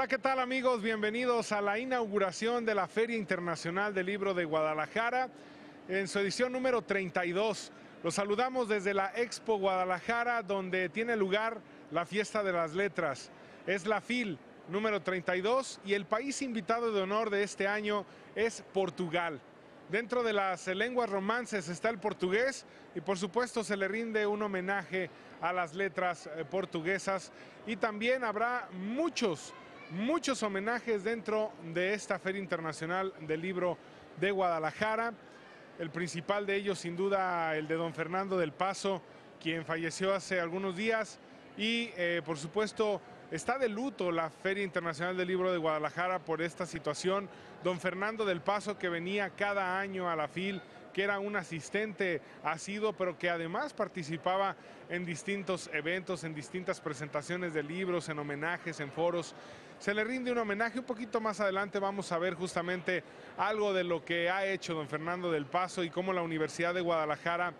Hola, ¿qué tal amigos? Bienvenidos a la inauguración de la Feria Internacional del Libro de Guadalajara en su edición número 32. Los saludamos desde la Expo Guadalajara donde tiene lugar la Fiesta de las Letras. Es la FIL número 32 y el país invitado de honor de este año es Portugal. Dentro de las lenguas romances está el portugués y por supuesto se le rinde un homenaje a las letras eh, portuguesas y también habrá muchos, muchos homenajes dentro de esta Feria Internacional del Libro de Guadalajara. El principal de ellos sin duda el de don Fernando del Paso, quien falleció hace algunos días y eh, por supuesto Está de luto la Feria Internacional del Libro de Guadalajara por esta situación. Don Fernando del Paso, que venía cada año a la FIL, que era un asistente asido, pero que además participaba en distintos eventos, en distintas presentaciones de libros, en homenajes, en foros. Se le rinde un homenaje. Un poquito más adelante vamos a ver justamente algo de lo que ha hecho don Fernando del Paso y cómo la Universidad de Guadalajara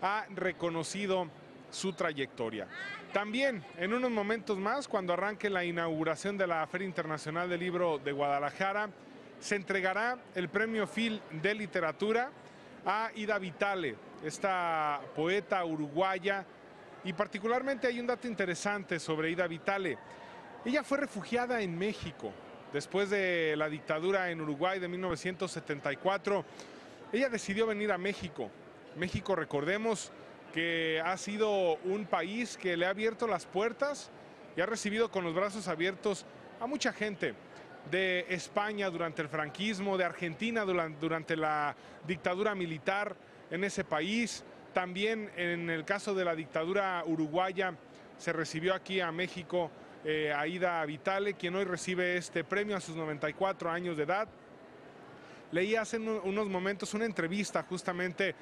ha reconocido su trayectoria. También en unos momentos más, cuando arranque la inauguración de la Feria Internacional del Libro de Guadalajara, se entregará el premio Phil de Literatura a Ida Vitale, esta poeta uruguaya, y particularmente hay un dato interesante sobre Ida Vitale. Ella fue refugiada en México después de la dictadura en Uruguay de 1974. Ella decidió venir a México. México, recordemos, que ha sido un país que le ha abierto las puertas y ha recibido con los brazos abiertos a mucha gente de España durante el franquismo, de Argentina durante, la dictadura militar en ese país. También en el caso de la dictadura uruguaya se recibió aquí a México eh, Aida Vitale, quien hoy recibe este premio a sus 94 años de edad. Leí hace unos momentos una entrevista justamente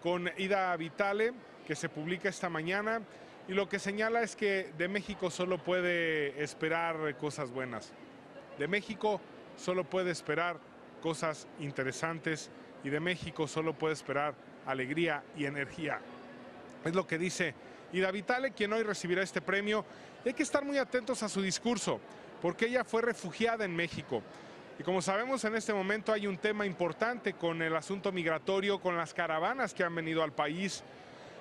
con Ida Vitale, que se publica esta mañana, y lo que señala es que de México solo puede esperar cosas buenas. De México solo puede esperar cosas interesantes y de México solo puede esperar alegría y energía. Es lo que dice Ida Vitale, quien hoy recibirá este premio. Hay que estar muy atentos a su discurso, porque ella fue refugiada en México. Y como sabemos, en este momento hay un tema importante con el asunto migratorio, con las caravanas que han venido al país,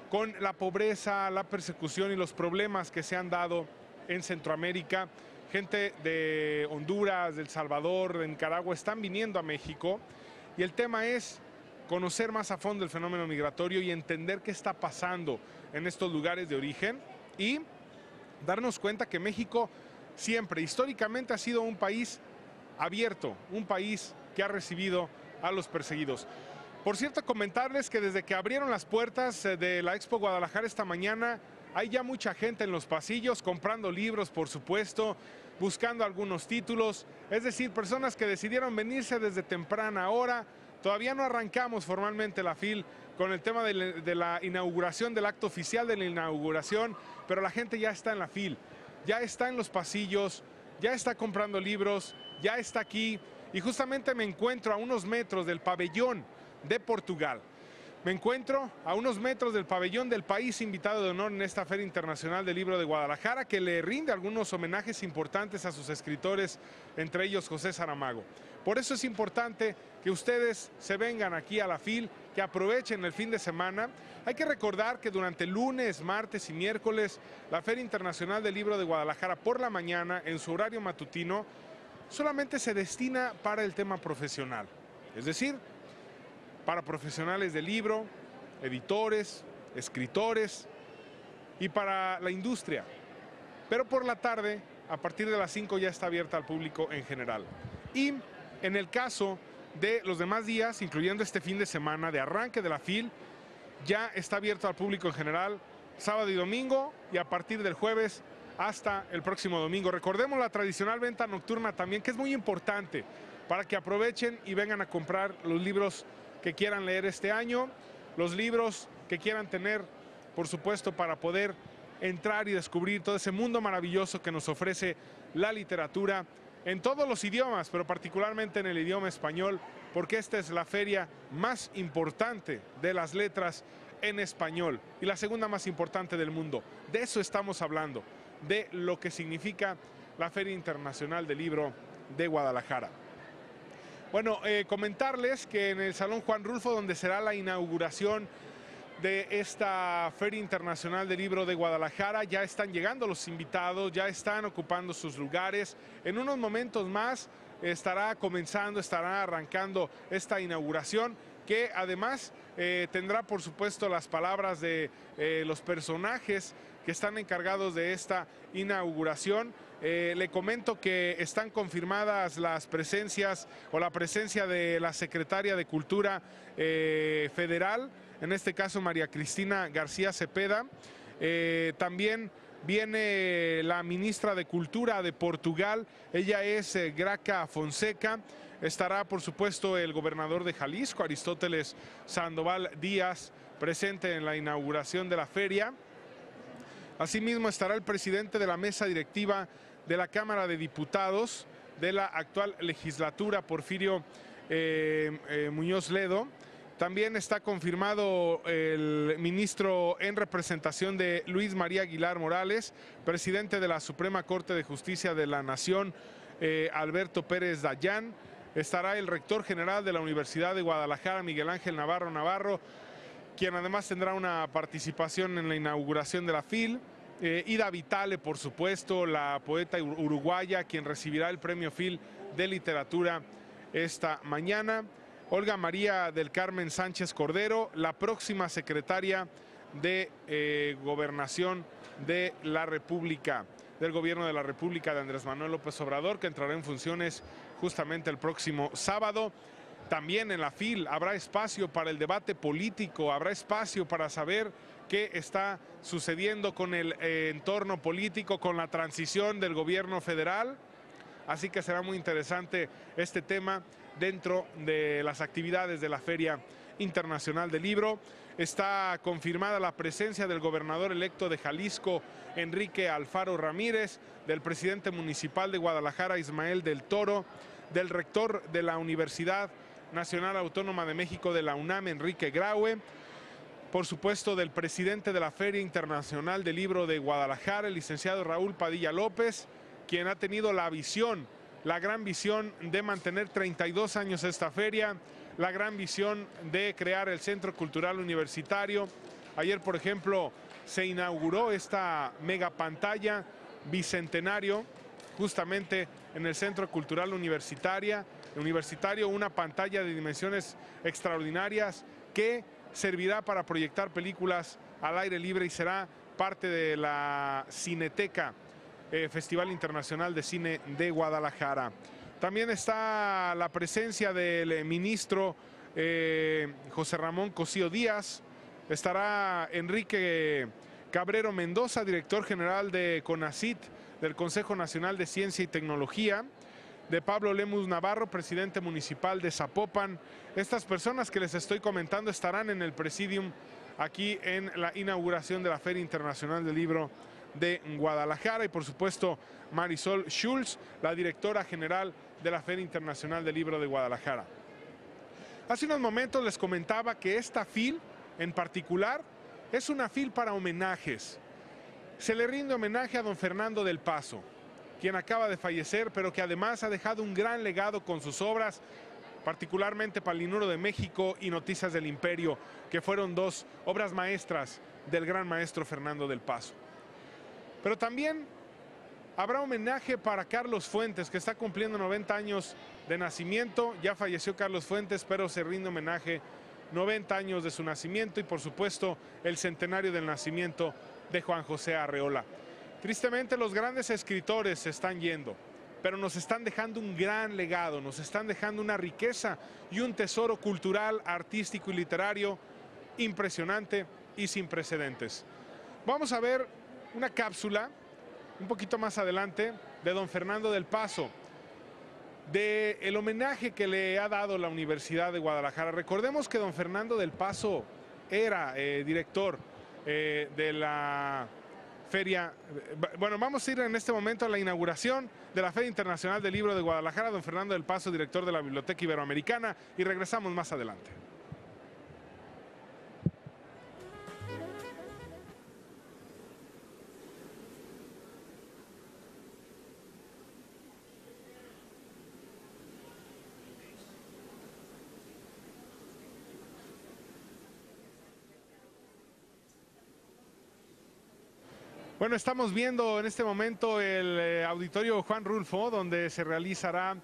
con la pobreza, la persecución y los problemas que se han dado en Centroamérica. Gente de Honduras, de El Salvador, de Nicaragua están viniendo a México y el tema es conocer más a fondo el fenómeno migratorio y entender qué está pasando en estos lugares de origen y darnos cuenta que México siempre, históricamente, ha sido un país abierto, un país que ha recibido a los perseguidos. Por cierto, comentarles que desde que abrieron las puertas eh, de la Expo Guadalajara esta mañana, hay ya mucha gente en los pasillos comprando libros, por supuesto, buscando algunos títulos, es decir, personas que decidieron venirse desde temprana hora. Todavía no arrancamos formalmente la FIL con el tema de, de la inauguración, del acto oficial de la inauguración, pero la gente ya está en la FIL, ya está en los pasillos, ya está comprando libros, ya está aquí y justamente me encuentro a unos metros del pabellón de Portugal. Me encuentro a unos metros del pabellón del país invitado de honor en esta Feria Internacional del Libro de Guadalajara, que le rinde algunos homenajes importantes a sus escritores, entre ellos José Saramago. Por eso es importante que ustedes se vengan aquí a la FIL, que aprovechen el fin de semana. Hay que recordar que durante lunes, martes y miércoles, la Feria Internacional del Libro de Guadalajara por la mañana, en su horario matutino, solamente se destina para el tema profesional. Es decir, para profesionales del libro, editores, escritores y para la industria. Pero por la tarde, a partir de las 5 ya está abierta al público en general. Y en el caso de los demás días, incluyendo este fin de semana de arranque de la FIL, ya está abierto al público en general sábado y domingo y a partir del jueves hasta el próximo domingo. Recordemos la tradicional venta nocturna también, que es muy importante para que aprovechen y vengan a comprar los libros que quieran leer este año, los libros que quieran tener, por supuesto, para poder entrar y descubrir todo ese mundo maravilloso que nos ofrece la literatura en todos los idiomas, pero particularmente en el idioma español, porque esta es la feria más importante de las letras en español y la segunda más importante del mundo. De eso estamos hablando, de lo que significa la Feria Internacional del Libro de Guadalajara. Bueno, eh, comentarles que en el Salón Juan Rulfo, donde será la inauguración de esta Feria Internacional del Libro de Guadalajara. Ya están llegando los invitados, ya están ocupando sus lugares. En unos momentos más estará comenzando, estará arrancando esta inauguración que además eh, tendrá por supuesto las palabras de eh, los personajes que están encargados de esta inauguración. Eh, le comento que están confirmadas las presencias o la presencia de la secretaria de Cultura Federal, en este caso María Cristina García Cepeda. Eh, también viene la ministra de Cultura de Portugal, ella es eh, Graca Fonseca. Estará, por supuesto, el gobernador de Jalisco, Aristóteles Sandoval Díaz, presente en la inauguración de la feria. Asimismo estará el presidente de la mesa directiva de la Cámara de Diputados de la actual legislatura, Porfirio eh, Muñoz Ledo. También está confirmado el ministro en representación de Luis María Aguilar Morales, presidente de la Suprema Corte de Justicia de la Nación, eh, Alberto Pérez Dayán. Estará el rector general de la Universidad de Guadalajara, Miguel Ángel Navarro Navarro, quien además tendrá una participación en la inauguración de la FIL. Eh, Ida Vitale, por supuesto, la poeta uruguaya, quien recibirá el premio FIL de literatura esta mañana. Olga María del Carmen Sánchez Cordero, la próxima secretaria de eh, Gobernación de la República, del Gobierno de la República de Andrés Manuel López Obrador, que entrará en funciones justamente el próximo sábado. También en la FIL habrá espacio para el debate político, habrá espacio para saber qué está sucediendo con el eh, entorno político, con la transición del gobierno federal. Así que será muy interesante este tema dentro de las actividades de la Feria Internacional del Libro. Está confirmada la presencia del gobernador electo de Jalisco, Enrique Alfaro Ramírez, del presidente municipal de Guadalajara, Ismael del Toro, del rector de la Universidad Nacional Autónoma de México de la UNAM, Enrique Graue, por supuesto del presidente de la Feria Internacional del Libro de Guadalajara, el licenciado Raúl Padilla López, quien ha tenido la visión la gran visión de mantener 32 años esta feria, la gran visión de crear el Centro Cultural Universitario. Ayer, por ejemplo, se inauguró esta mega pantalla bicentenario justamente en el Centro Cultural Universitario, una pantalla de dimensiones extraordinarias que servirá para proyectar películas al aire libre y será parte de la Cineteca eh, Festival Internacional de Cine de Guadalajara. También está la presencia del eh, ministro eh, José Ramón Cosío Díaz, estará Enrique Cabrero Mendoza, director general de CONACIT, del Consejo Nacional de Ciencia y Tecnología, de Pablo Lemus Navarro, presidente municipal de Zapopan. Estas personas que les estoy comentando estarán en el presidium aquí en la inauguración de la Feria Internacional del Libro de Guadalajara y por supuesto Marisol Schulz, la directora general de la Feria Internacional del Libro de Guadalajara. Hace unos momentos les comentaba que esta FIL en particular es una FIL para homenajes. Se le rinde homenaje a don Fernando del Paso, quien acaba de fallecer, pero que además ha dejado un gran legado con sus obras, particularmente Palinuro de México y Noticias del Imperio, que fueron dos obras maestras del gran maestro Fernando del Paso. Pero también habrá homenaje para Carlos Fuentes, que está cumpliendo 90 años de nacimiento. Ya falleció Carlos Fuentes, pero se rinde homenaje 90 años de su nacimiento y por supuesto el centenario del nacimiento de Juan José Arreola. Tristemente los grandes escritores se están yendo, pero nos están dejando un gran legado, nos están dejando una riqueza y un tesoro cultural, artístico y literario impresionante y sin precedentes. Vamos a ver una cápsula un poquito más adelante de don Fernando del Paso, de el homenaje que le ha dado la Universidad de Guadalajara. Recordemos que don Fernando del Paso era eh, director eh, de la feria. Bueno, vamos a ir en este momento a la inauguración de la Feria Internacional del Libro de Guadalajara, don Fernando del Paso, director de la Biblioteca Iberoamericana, y regresamos más adelante. Bueno, estamos viendo en este momento el eh, auditorio Juan Rulfo, donde se realizará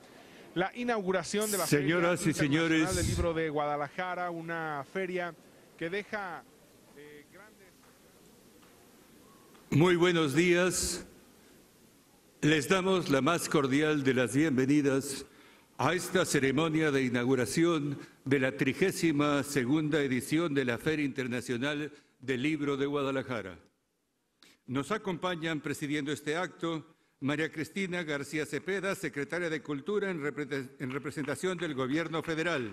la inauguración de la Señoras Feria y señores. del Libro de Guadalajara, una feria que deja eh, grandes... Muy buenos días. Les damos la más cordial de las bienvenidas a esta ceremonia de inauguración de la trigésima segunda edición de la Feria Internacional del Libro de Guadalajara. Nos acompañan presidiendo este acto María Cristina García Cepeda, secretaria de Cultura en, representación del Gobierno Federal.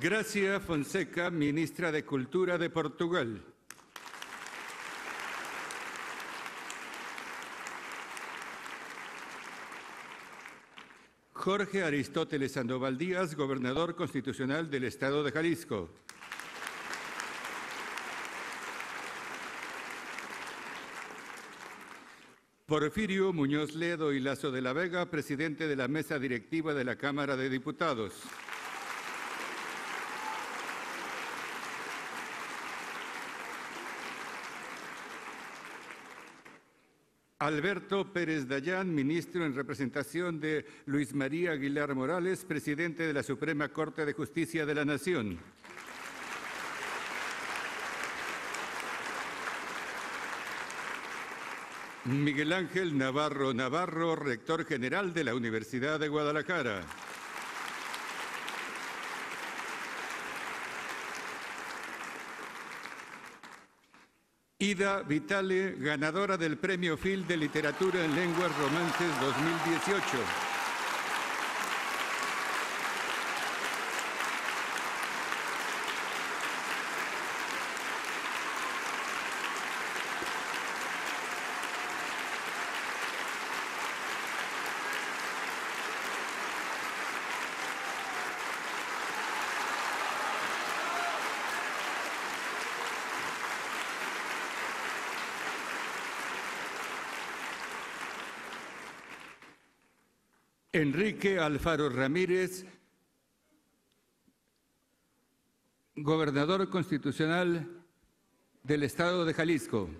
Gracia Fonseca, ministra de Cultura de Portugal. Jorge Aristóteles Sandoval Díaz, gobernador constitucional del Estado de Jalisco. Porfirio Muñoz Ledo y Lazo de la Vega, presidente de la mesa directiva de la Cámara de Diputados. Alberto Pérez Dayán, ministro en representación de Luis María Aguilar Morales, presidente de la Suprema Corte de Justicia de la Nación. Miguel Ángel Navarro Navarro, rector general de la Universidad de Guadalajara. Ida Vitale, ganadora del Premio Phil de Literatura en Lenguas Romances 2018. Enrique Alfaro Ramírez, gobernador constitucional del Estado de Jalisco.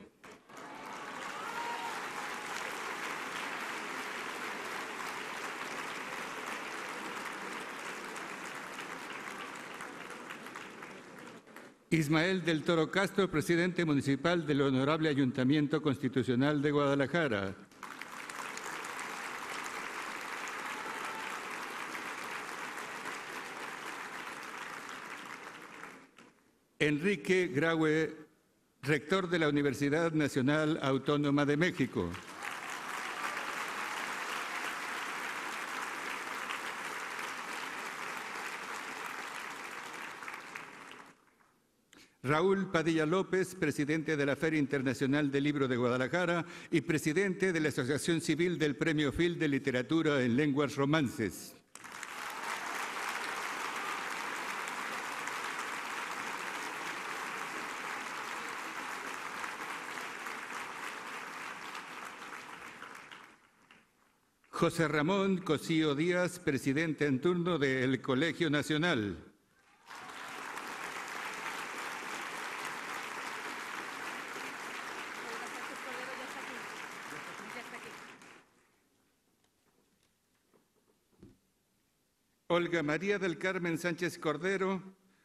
Ismael del Toro Castro, presidente municipal del Honorable Ayuntamiento Constitucional de Guadalajara. Enrique Graue, rector de la Universidad Nacional Autónoma de México. Raúl Padilla López, presidente de la Feria Internacional del Libro de Guadalajara y presidente de la Asociación Civil del Premio Phil de Literatura en Lenguas Romances. José Ramón Cosío Díaz, presidente en turno del Colegio Nacional. Olga María del Carmen Sánchez Cordero,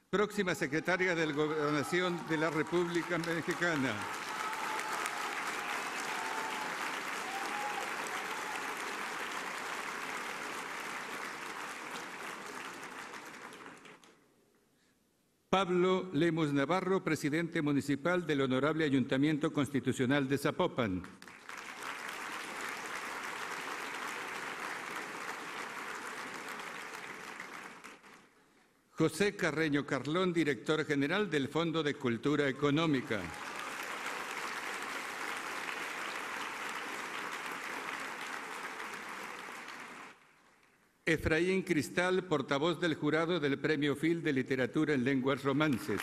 próxima secretaria de Gobernación de la República Mexicana. Pablo Lemos Navarro, presidente municipal del Honorable Ayuntamiento Constitucional de Zapopan. José Carreño Carlón, director general del Fondo de Cultura Económica. Efraín Cristal, portavoz del jurado del Premio Phil de Literatura en Lenguas Romances.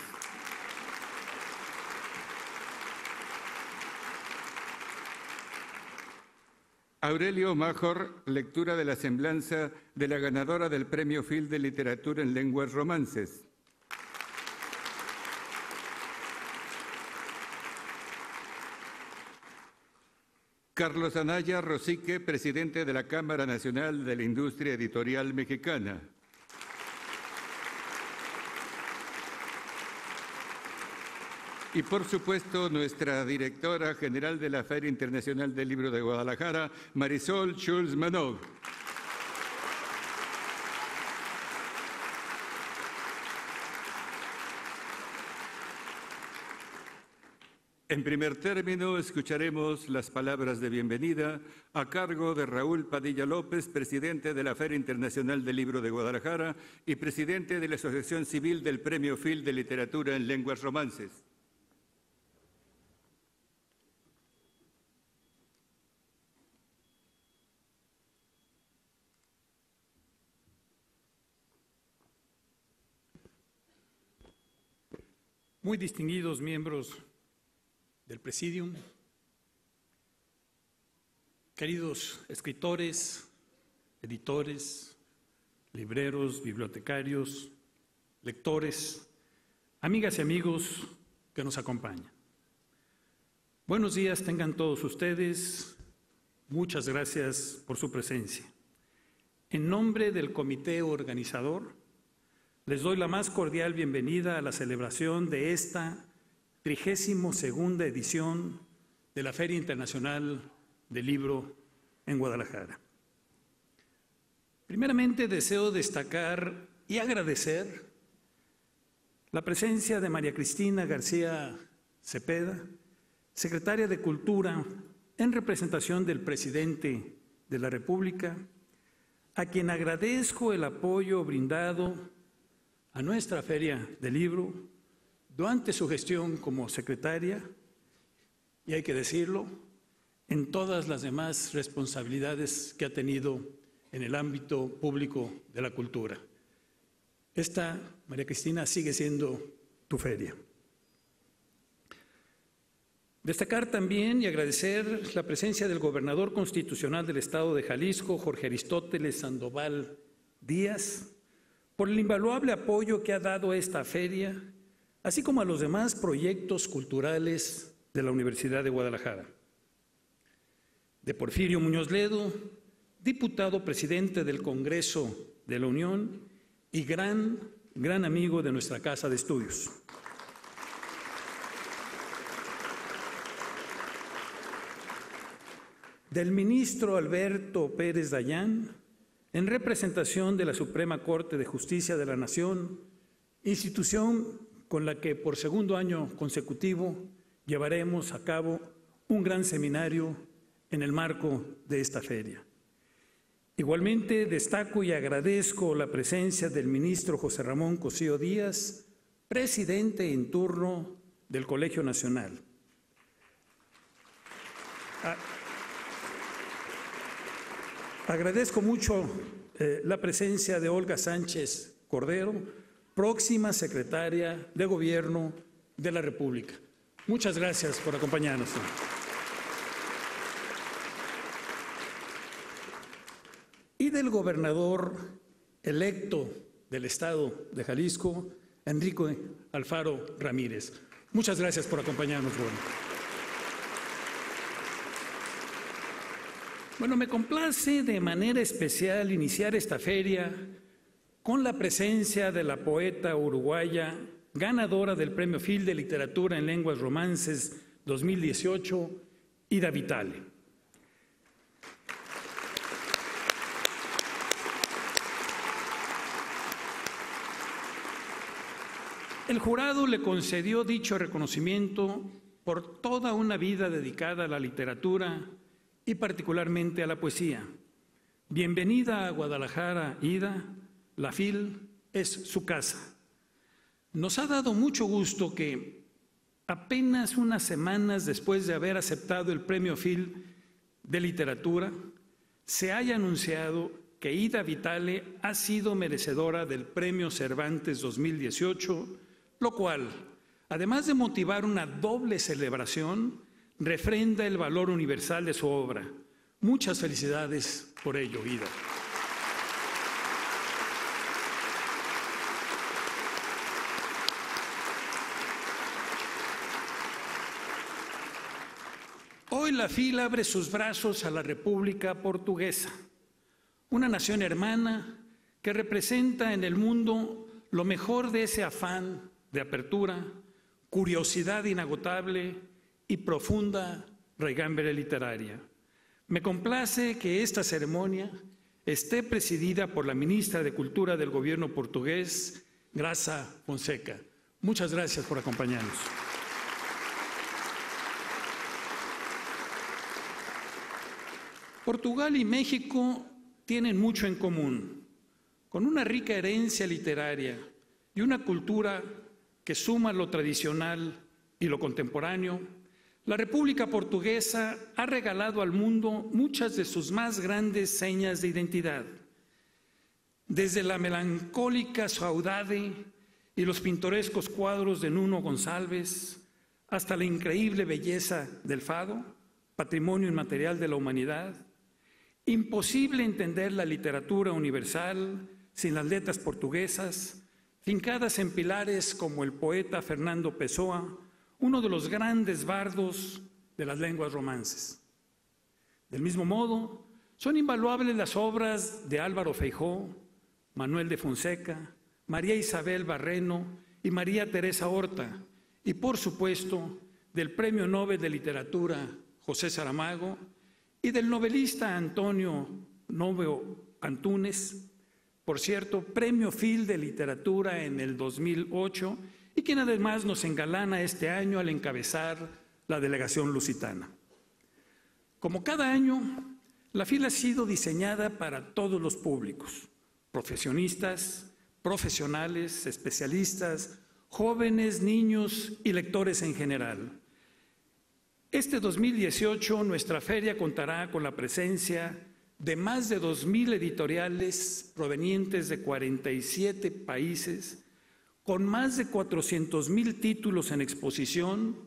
Aurelio Major, lectura de la semblanza de la ganadora del Premio Phil de Literatura en Lenguas Romances. Carlos Anaya Rosique, presidente de la Cámara Nacional de la Industria Editorial Mexicana. Y por supuesto, nuestra directora general de la Feria Internacional del Libro de Guadalajara, Marisol Schulz Manov. En primer término, escucharemos las palabras de bienvenida a cargo de Raúl Padilla López, presidente de la Feria Internacional del Libro de Guadalajara y presidente de la Asociación Civil del Premio Phil de Literatura en Lenguas Romances. muy distinguidos miembros del Presidium, queridos escritores, editores, libreros, bibliotecarios, lectores, amigas y amigos que nos acompañan. Buenos días tengan todos ustedes. Muchas gracias por su presencia. En nombre del comité organizador, les doy la más cordial bienvenida a la celebración de esta trigésimo segunda edición de la Feria Internacional del Libro en Guadalajara. Primeramente deseo destacar y agradecer la presencia de María Cristina García Cepeda, secretaria de Cultura, en representación del presidente de la República, a quien agradezco el apoyo brindado a nuestra feria del libro durante su gestión como secretaria y hay que decirlo, en todas las demás responsabilidades que ha tenido en el ámbito público de la cultura. Esta, María Cristina, sigue siendo tu feria. Destacar también y agradecer la presencia del gobernador constitucional del Estado de Jalisco, Jorge Aristóteles Sandoval Díaz, por el invaluable apoyo que ha dado a esta feria, así como a los demás proyectos culturales de la Universidad de Guadalajara. De Porfirio Muñoz Ledo, diputado presidente del Congreso de la Unión y gran, gran amigo de nuestra Casa de Estudios. Del ministro Alberto Pérez Dayán, en representación de la Suprema Corte de Justicia de la Nación, institución con la que por segundo año consecutivo llevaremos a cabo un gran seminario en el marco de esta feria. Igualmente destaco y agradezco la presencia del ministro José Ramón Cosío Díaz, presidente en turno del Colegio Nacional. Agradezco mucho eh, la presencia de Olga Sánchez Cordero, próxima secretaria de Gobierno de la República. Muchas gracias por acompañarnos. Y del gobernador electo del Estado de Jalisco, Enrique Alfaro Ramírez. Muchas gracias por acompañarnos. Bueno, me complace de manera especial iniciar esta feria con la presencia de la poeta uruguaya ganadora del Premio Phil de Literatura en Lenguas Romances 2018, Ida Vitale. El jurado le concedió dicho reconocimiento por toda una vida dedicada a la literatura, y particularmente a la poesía. Bienvenida a Guadalajara, Ida. La FIL es su casa. Nos ha dado mucho gusto que apenas unas semanas después de haber aceptado el premio FIL de literatura, se haya anunciado que Ida Vitale ha sido merecedora del premio Cervantes 2018, lo cual, además de motivar una doble celebración, refrenda el valor universal de su obra, Muchas felicidades por ello, Ida. Hoy la fila abre sus brazos a la República Portuguesa, una nación hermana que representa en el mundo lo mejor de ese afán de apertura, curiosidad inagotable y profunda raigambre literaria. Me complace que esta ceremonia esté presidida por la ministra de Cultura del gobierno portugués, Graça Fonseca. Muchas gracias por acompañarnos. Portugal y México tienen mucho en común, con una rica herencia literaria y una cultura que suma lo tradicional y lo contemporáneo. La República Portuguesa ha regalado al mundo muchas de sus más grandes señas de identidad, desde la melancólica saudade y los pintorescos cuadros de Nuno González, hasta la increíble belleza del fado, patrimonio inmaterial de la humanidad, Imposible entender la literatura universal sin las letras portuguesas, fincadas en pilares como el poeta Fernando Pessoa, uno de los grandes bardos de las lenguas romances. Del mismo modo, son invaluables las obras de Álvaro Feijó, Manuel de Fonseca, María Isabel Barreno y María Teresa Horta, y por supuesto del Premio Nobel de Literatura José Saramago y del novelista Antonio Novio Antunes, por cierto, Premio Phil de Literatura en el 2008 y quien además nos engalana este año al encabezar la delegación lusitana. Como cada año, la fila ha sido diseñada para todos los públicos, profesionistas, profesionales, especialistas, jóvenes, niños y lectores en general. Este 2018 nuestra feria contará con la presencia de más de 2.000 editoriales provenientes de 47 países, con más de 400.000 títulos en exposición,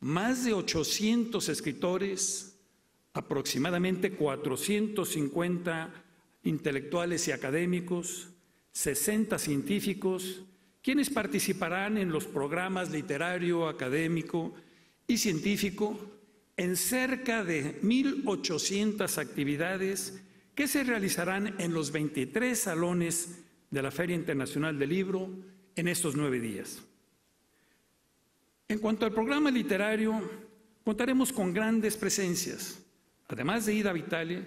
más de 800 escritores, aproximadamente 450 intelectuales y académicos, 60 científicos, quienes participarán en los programas literario, académico y científico en cerca de 1.800 actividades que se realizarán en los 23 salones de la Feria Internacional del Libro en estos nueve días. En cuanto al programa literario, contaremos con grandes presencias. Además de Ida Vitale,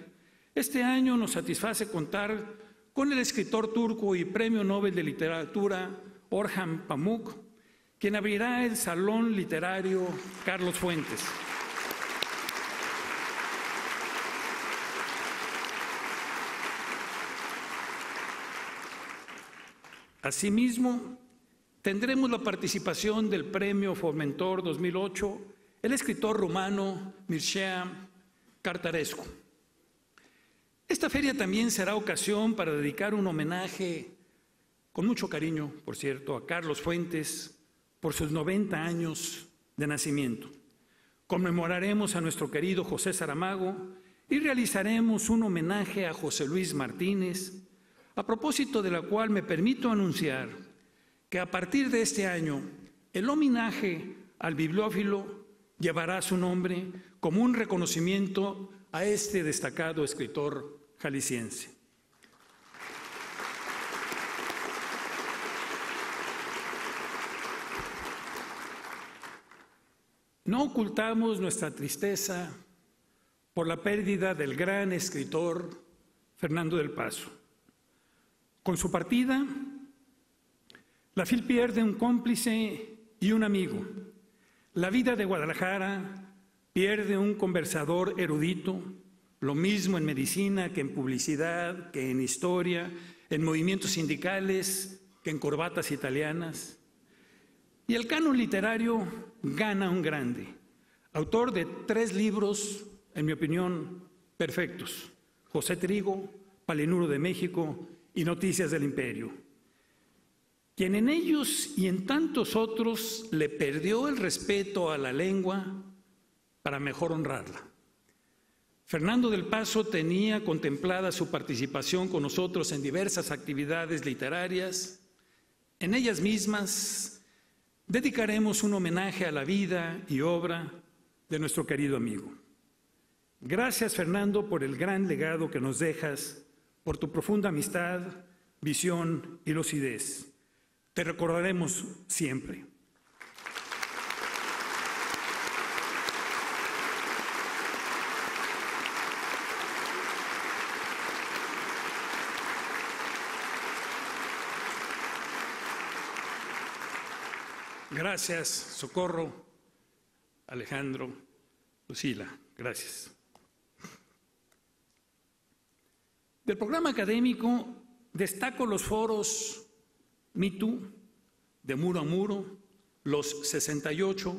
este año nos satisface contar con el escritor turco y Premio Nobel de Literatura Orhan Pamuk, quien abrirá el Salón Literario Carlos Fuentes. Asimismo, tendremos la participación del Premio Formentor 2008, el escritor rumano Mircea Cartarescu. Esta feria también será ocasión para dedicar un homenaje, con mucho cariño, por cierto, a Carlos Fuentes, por sus 90 años de nacimiento. Conmemoraremos a nuestro querido José Saramago y realizaremos un homenaje a José Luis Martínez, a propósito de la cual me permito anunciar que a partir de este año el homenaje al bibliófilo llevará su nombre como un reconocimiento a este destacado escritor jalisciense. No ocultamos nuestra tristeza por la pérdida del gran escritor Fernando del Paso. Con su partida, la FIL pierde un cómplice y un amigo. La vida de Guadalajara pierde un conversador erudito, lo mismo en medicina que en publicidad, que en historia, en movimientos sindicales, que en corbatas italianas. Y el canon literario gana un grande, autor de tres libros, en mi opinión, perfectos. José Trigo, Palinuro de México y Noticias del Imperio. Quien en ellos y en tantos otros le perdió el respeto a la lengua para mejor honrarla. Fernando del Paso tenía contemplada su participación con nosotros en diversas actividades literarias. En ellas mismas dedicaremos un homenaje a la vida y obra de nuestro querido amigo. Gracias Fernando por el gran legado que nos dejas, por tu profunda amistad, visión y lucidez. Te recordaremos siempre. Gracias, Socorro, Alejandro, Lucila, gracias. Del programa académico destaco los foros MeToo, de muro a muro, los 68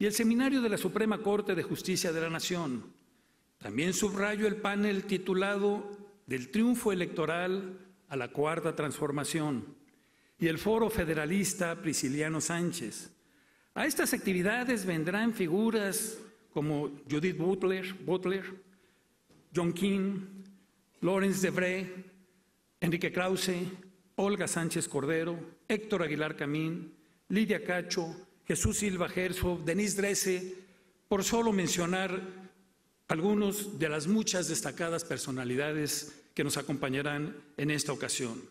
y el seminario de la Suprema Corte de Justicia de la Nación. También subrayo el panel titulado Del triunfo electoral a la cuarta transformación y el Foro Federalista Prisciliano Sánchez. A estas actividades vendrán figuras como Judith Butler, Butler John King, Lawrence Debré, Enrique Krause, Olga Sánchez Cordero, Héctor Aguilar Camín, Lidia Cacho, Jesús Silva Herzog, Denise Drese, por solo mencionar algunos de las muchas destacadas personalidades que nos acompañarán en esta ocasión.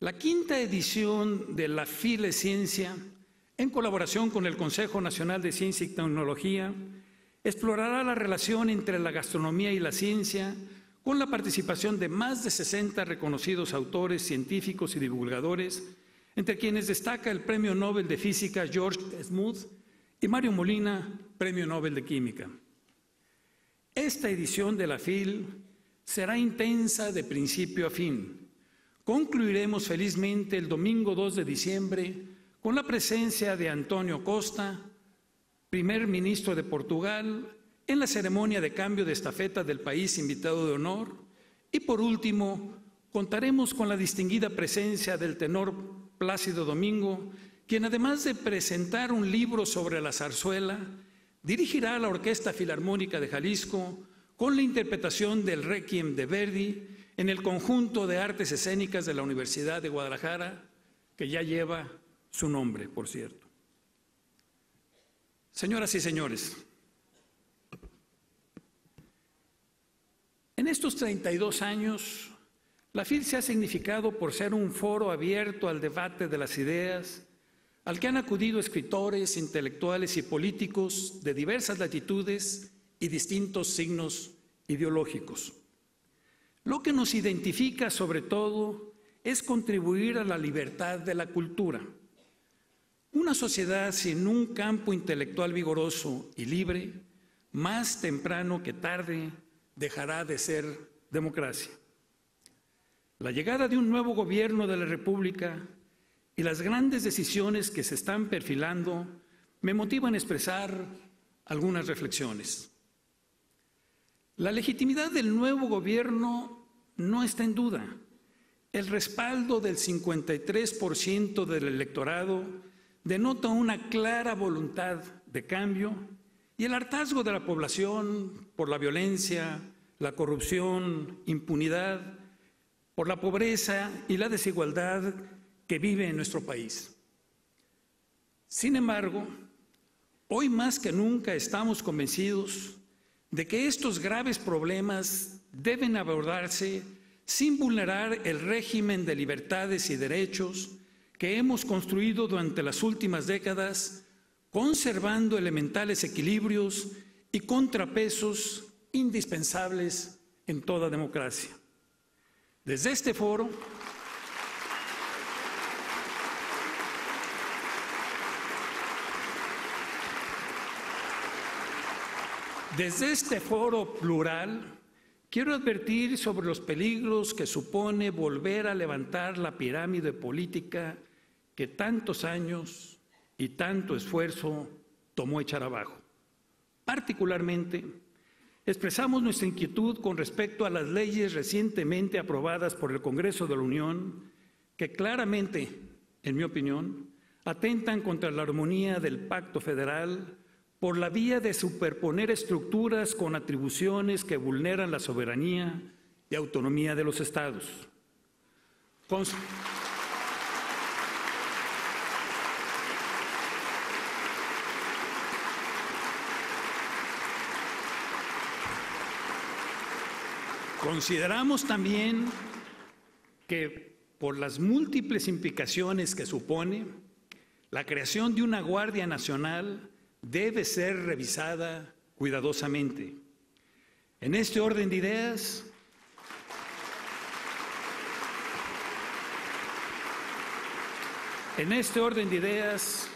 La quinta edición de la FILE Ciencia, en colaboración con el Consejo Nacional de Ciencia y Tecnología, explorará la relación entre la gastronomía y la ciencia con la participación de más de 60 reconocidos autores, científicos y divulgadores, entre quienes destaca el Premio Nobel de Física George Smoot y Mario Molina, Premio Nobel de Química. Esta edición de la FIL será intensa de principio a fin Concluiremos felizmente el domingo 2 de diciembre con la presencia de Antonio Costa, primer ministro de Portugal, en la ceremonia de cambio de estafeta del país invitado de honor. Y por último, contaremos con la distinguida presencia del tenor Plácido Domingo, quien además de presentar un libro sobre la zarzuela, dirigirá la Orquesta Filarmónica de Jalisco con la interpretación del Requiem de Verdi en el conjunto de artes escénicas de la Universidad de Guadalajara, que ya lleva su nombre, por cierto. Señoras y señores, en estos 32 años, la FIL se ha significado por ser un foro abierto al debate de las ideas, al que han acudido escritores, intelectuales y políticos de diversas latitudes y distintos signos ideológicos. Lo que nos identifica sobre todo es contribuir a la libertad de la cultura. Una sociedad sin un campo intelectual vigoroso y libre, más temprano que tarde, dejará de ser democracia. La llegada de un nuevo gobierno de la República y las grandes decisiones que se están perfilando me motivan a expresar algunas reflexiones. La legitimidad del nuevo gobierno no está en duda. El respaldo del 53% del electorado denota una clara voluntad de cambio y el hartazgo de la población por la violencia, la corrupción, impunidad, por la pobreza y la desigualdad que vive en nuestro país. Sin embargo, hoy más que nunca estamos convencidos de que estos graves problemas deben abordarse sin vulnerar el régimen de libertades y derechos que hemos construido durante las últimas décadas, conservando elementales equilibrios y contrapesos indispensables en toda democracia. Desde este foro, Desde este foro plural, quiero advertir sobre los peligros que supone volver a levantar la pirámide política que tantos años y tanto esfuerzo tomó echar abajo. Particularmente, expresamos nuestra inquietud con respecto a las leyes recientemente aprobadas por el Congreso de la Unión, que claramente, en mi opinión, atentan contra la armonía del pacto federal por la vía de superponer estructuras con atribuciones que vulneran la soberanía y autonomía de los estados. Consideramos también que por las múltiples implicaciones que supone, la creación de una Guardia Nacional debe ser revisada cuidadosamente. En este orden de ideas, en este orden de ideas,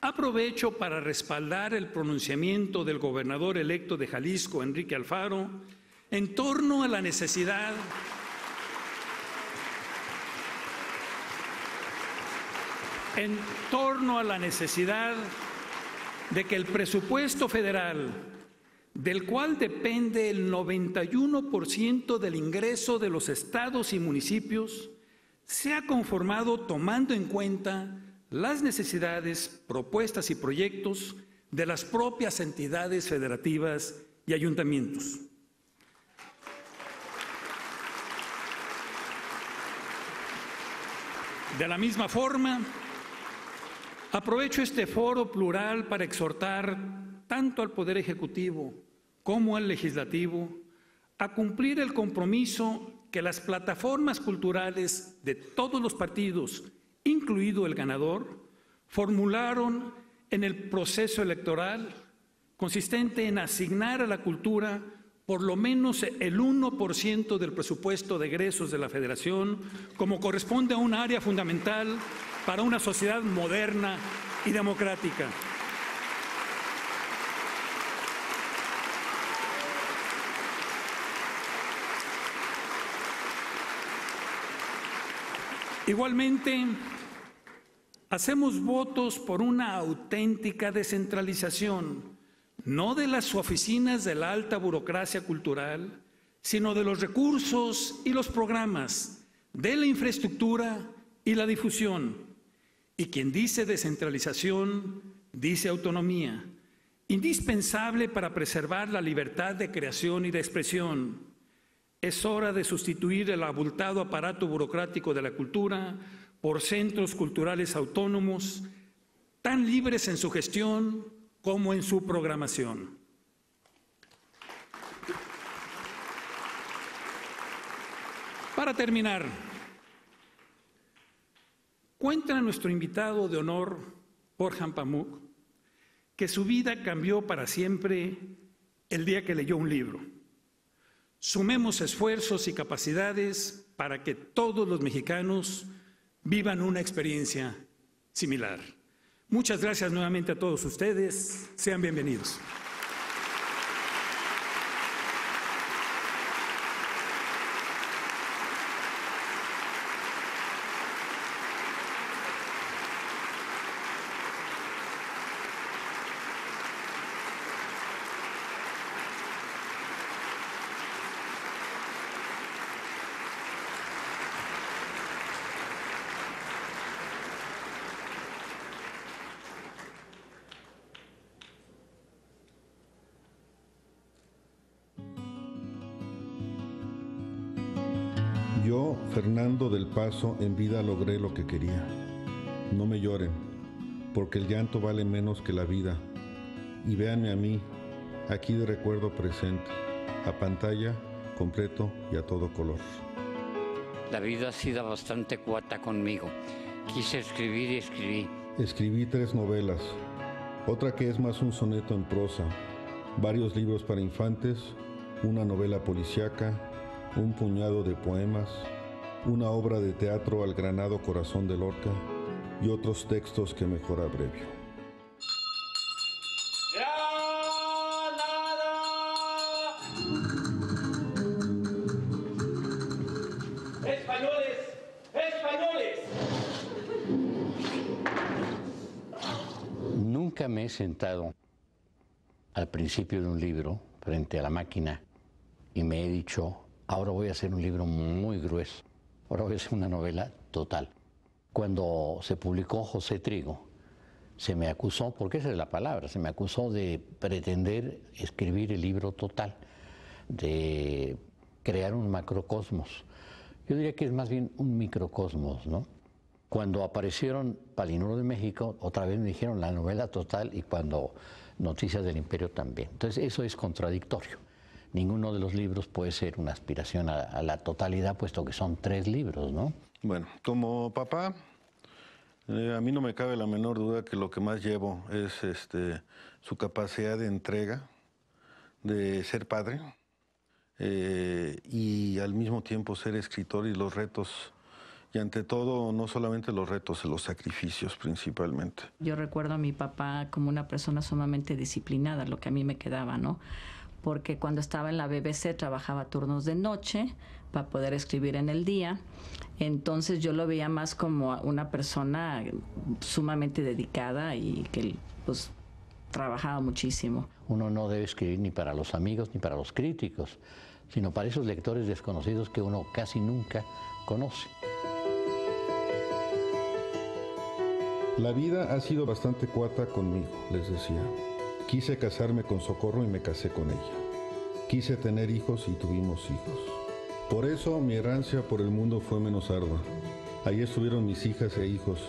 aprovecho para respaldar el pronunciamiento del gobernador electo de Jalisco, Enrique Alfaro, en torno a la necesidad en torno a la necesidad de que el presupuesto federal, del cual depende el 91% del ingreso de los estados y municipios, sea conformado tomando en cuenta las necesidades, propuestas y proyectos de las propias entidades federativas y ayuntamientos. De la misma forma, Aprovecho este foro plural para exhortar tanto al Poder Ejecutivo como al Legislativo a cumplir el compromiso que las plataformas culturales de todos los partidos, incluido el ganador, formularon en el proceso electoral, consistente en asignar a la cultura por lo menos el 1% del presupuesto de egresos de la Federación, como corresponde a un área fundamental para una sociedad moderna y democrática. Igualmente, hacemos votos por una auténtica descentralización, no de las oficinas de la alta burocracia cultural, sino de los recursos y los programas, de la infraestructura y la difusión y quien dice descentralización, dice autonomía, indispensable para preservar la libertad de creación y de expresión. Es hora de sustituir el abultado aparato burocrático de la cultura por centros culturales autónomos, tan libres en su gestión como en su programación. Para terminar, Cuenta nuestro invitado de honor, Orhan Pamuk, que su vida cambió para siempre el día que leyó un libro. Sumemos esfuerzos y capacidades para que todos los mexicanos vivan una experiencia similar. Muchas gracias nuevamente a todos ustedes. Sean bienvenidos. Paso en vida logré lo que quería. No me lloren, porque el llanto vale menos que la vida. Y véanme a mí, aquí de recuerdo presente, a pantalla, completo y a todo color. La vida ha sido bastante cuata conmigo. Quise escribir y escribí. Escribí tres novelas, otra que es más un soneto en prosa, varios libros para infantes, una novela policiaca, un puñado de poemas, una obra de teatro al granado corazón de Lorca y otros textos que mejor abrevio. ¡Españoles! ¡Españoles! Nunca me he sentado al principio de un libro frente a la máquina y me he dicho, ahora voy a hacer un libro muy grueso Ahora es una novela total. Cuando se publicó José Trigo, se me acusó, porque esa es la palabra, se me acusó de pretender escribir el libro total, de crear un macrocosmos. Yo diría que es más bien un microcosmos, ¿no? Cuando aparecieron Palinuro de México, otra vez me dijeron la novela total y cuando Noticias del Imperio también. Entonces eso es contradictorio. Ninguno de los libros puede ser una aspiración a, la totalidad, puesto que son tres libros, ¿no? Bueno, como papá, eh, a mí no me cabe la menor duda que lo que más llevo es este, su capacidad de entrega, de ser padre eh, y al mismo tiempo ser escritor y los retos y ante todo no solamente los retos, los sacrificios principalmente. Yo recuerdo a mi papá como una persona sumamente disciplinada, lo que a mí me quedaba, ¿no? Porque cuando estaba en la BBC trabajaba turnos de noche para poder escribir en el día. Entonces yo lo veía más como una persona sumamente dedicada y que pues trabajaba muchísimo. Uno no debe escribir ni para los amigos ni para los críticos, sino para esos lectores desconocidos que uno casi nunca conoce. La vida ha sido bastante cuata conmigo, les decía. Quise casarme con Socorro y me casé con ella. Quise tener hijos y tuvimos hijos. Por eso mi errancia por el mundo fue menos ardua. Allí estuvieron mis hijas e hijos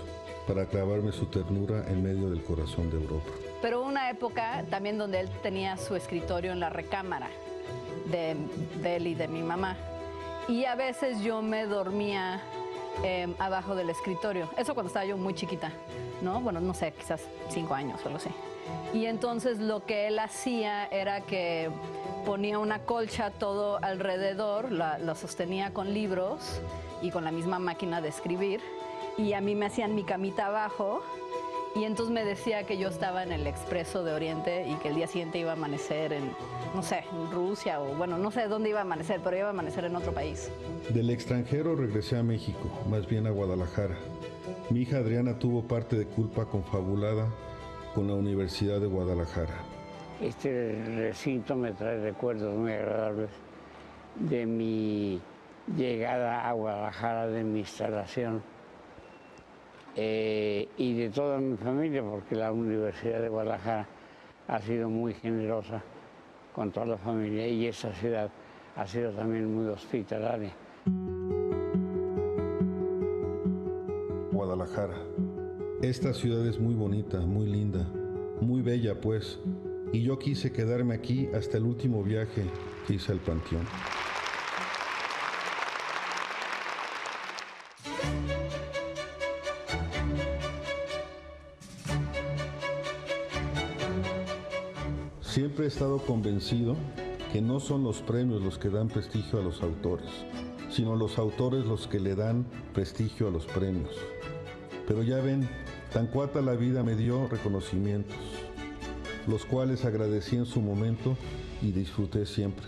para clavarme su ternura en medio del corazón de Europa. Pero una época también donde él tenía su escritorio en la recámara de, de él y de mi mamá. Y a veces yo me dormía Em, abajo del escritorio. Eso cuando estaba yo muy chiquita, ¿no? Bueno, no sé, quizás cinco años o algo así. Y entonces lo que él hacía era que ponía una colcha todo alrededor, la, sostenía con libros y con la misma máquina de escribir. Y a mí me hacían mi camita abajo y entonces me decía que yo estaba en el Expreso de Oriente y que el día siguiente iba a amanecer en, no sé, en Rusia o bueno, no sé dónde iba a amanecer, pero iba a amanecer en otro país. Del extranjero regresé a México, más bien a Guadalajara. Mi hija Adriana tuvo parte de culpa confabulada con la Universidad de Guadalajara. Este recinto me trae recuerdos muy agradables de mi llegada a Guadalajara, de mi instalación eh, y de toda mi familia, porque la Universidad de Guadalajara ha sido muy generosa con toda la familia y esa ciudad ha sido también muy hospitalaria. Guadalajara. Esta ciudad es muy bonita, muy linda, muy bella pues, y yo quise quedarme aquí hasta el último viaje que hice al Panteón. Siempre he estado convencido que no son los premios los que dan prestigio a los autores, sino los autores los que le dan prestigio a los premios. Pero ya ven, tan cuata la vida me dio reconocimientos, los cuales agradecí en su momento y disfruté siempre.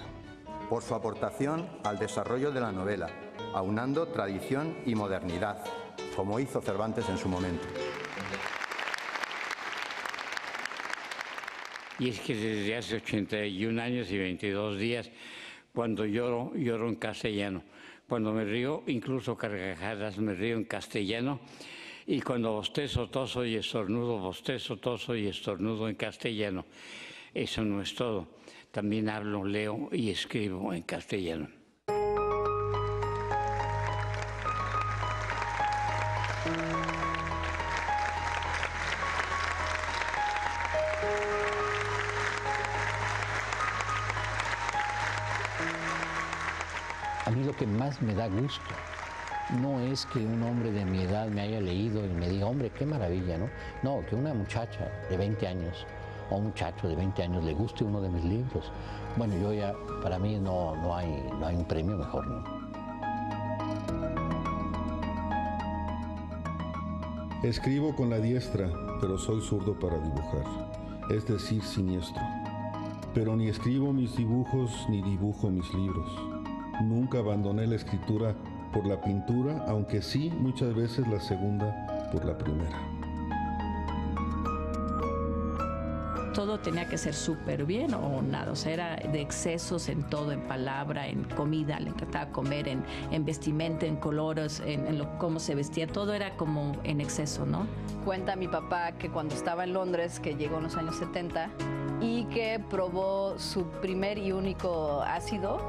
Por su aportación al desarrollo de la novela, aunando tradición y modernidad, como hizo Cervantes en su momento. Y es que desde hace 81 años y 22 días, cuando lloro, lloro en castellano. Cuando me río, incluso carcajadas, me río en castellano. Y cuando bostezo, toso y estornudo, bostezo, toso y estornudo en castellano. Eso no es todo. También hablo, leo y escribo en castellano. que más me da gusto no es que un hombre de mi edad me haya leído y me diga, hombre, qué maravilla, ¿no? No, que una muchacha de 20 años o un muchacho de 20 años le guste uno de mis libros. Bueno, yo ya, para mí no, no, hay, no hay un premio mejor, ¿no? Escribo con la diestra, pero soy zurdo para dibujar, es decir, siniestro. Pero ni escribo mis dibujos ni dibujo mis libros. Nunca abandoné la escritura por la pintura, aunque sí muchas veces la segunda por la primera. todo tenía que ser súper bien o nada. O sea, era de excesos en todo, en palabra, en comida, le encantaba comer, en, en vestimenta, en colores, en, en lo, cómo se vestía. Todo era como en exceso, ¿no? Cuenta mi papá que cuando estaba en Londres, que llegó en los años 70, y que probó su primer y único ácido,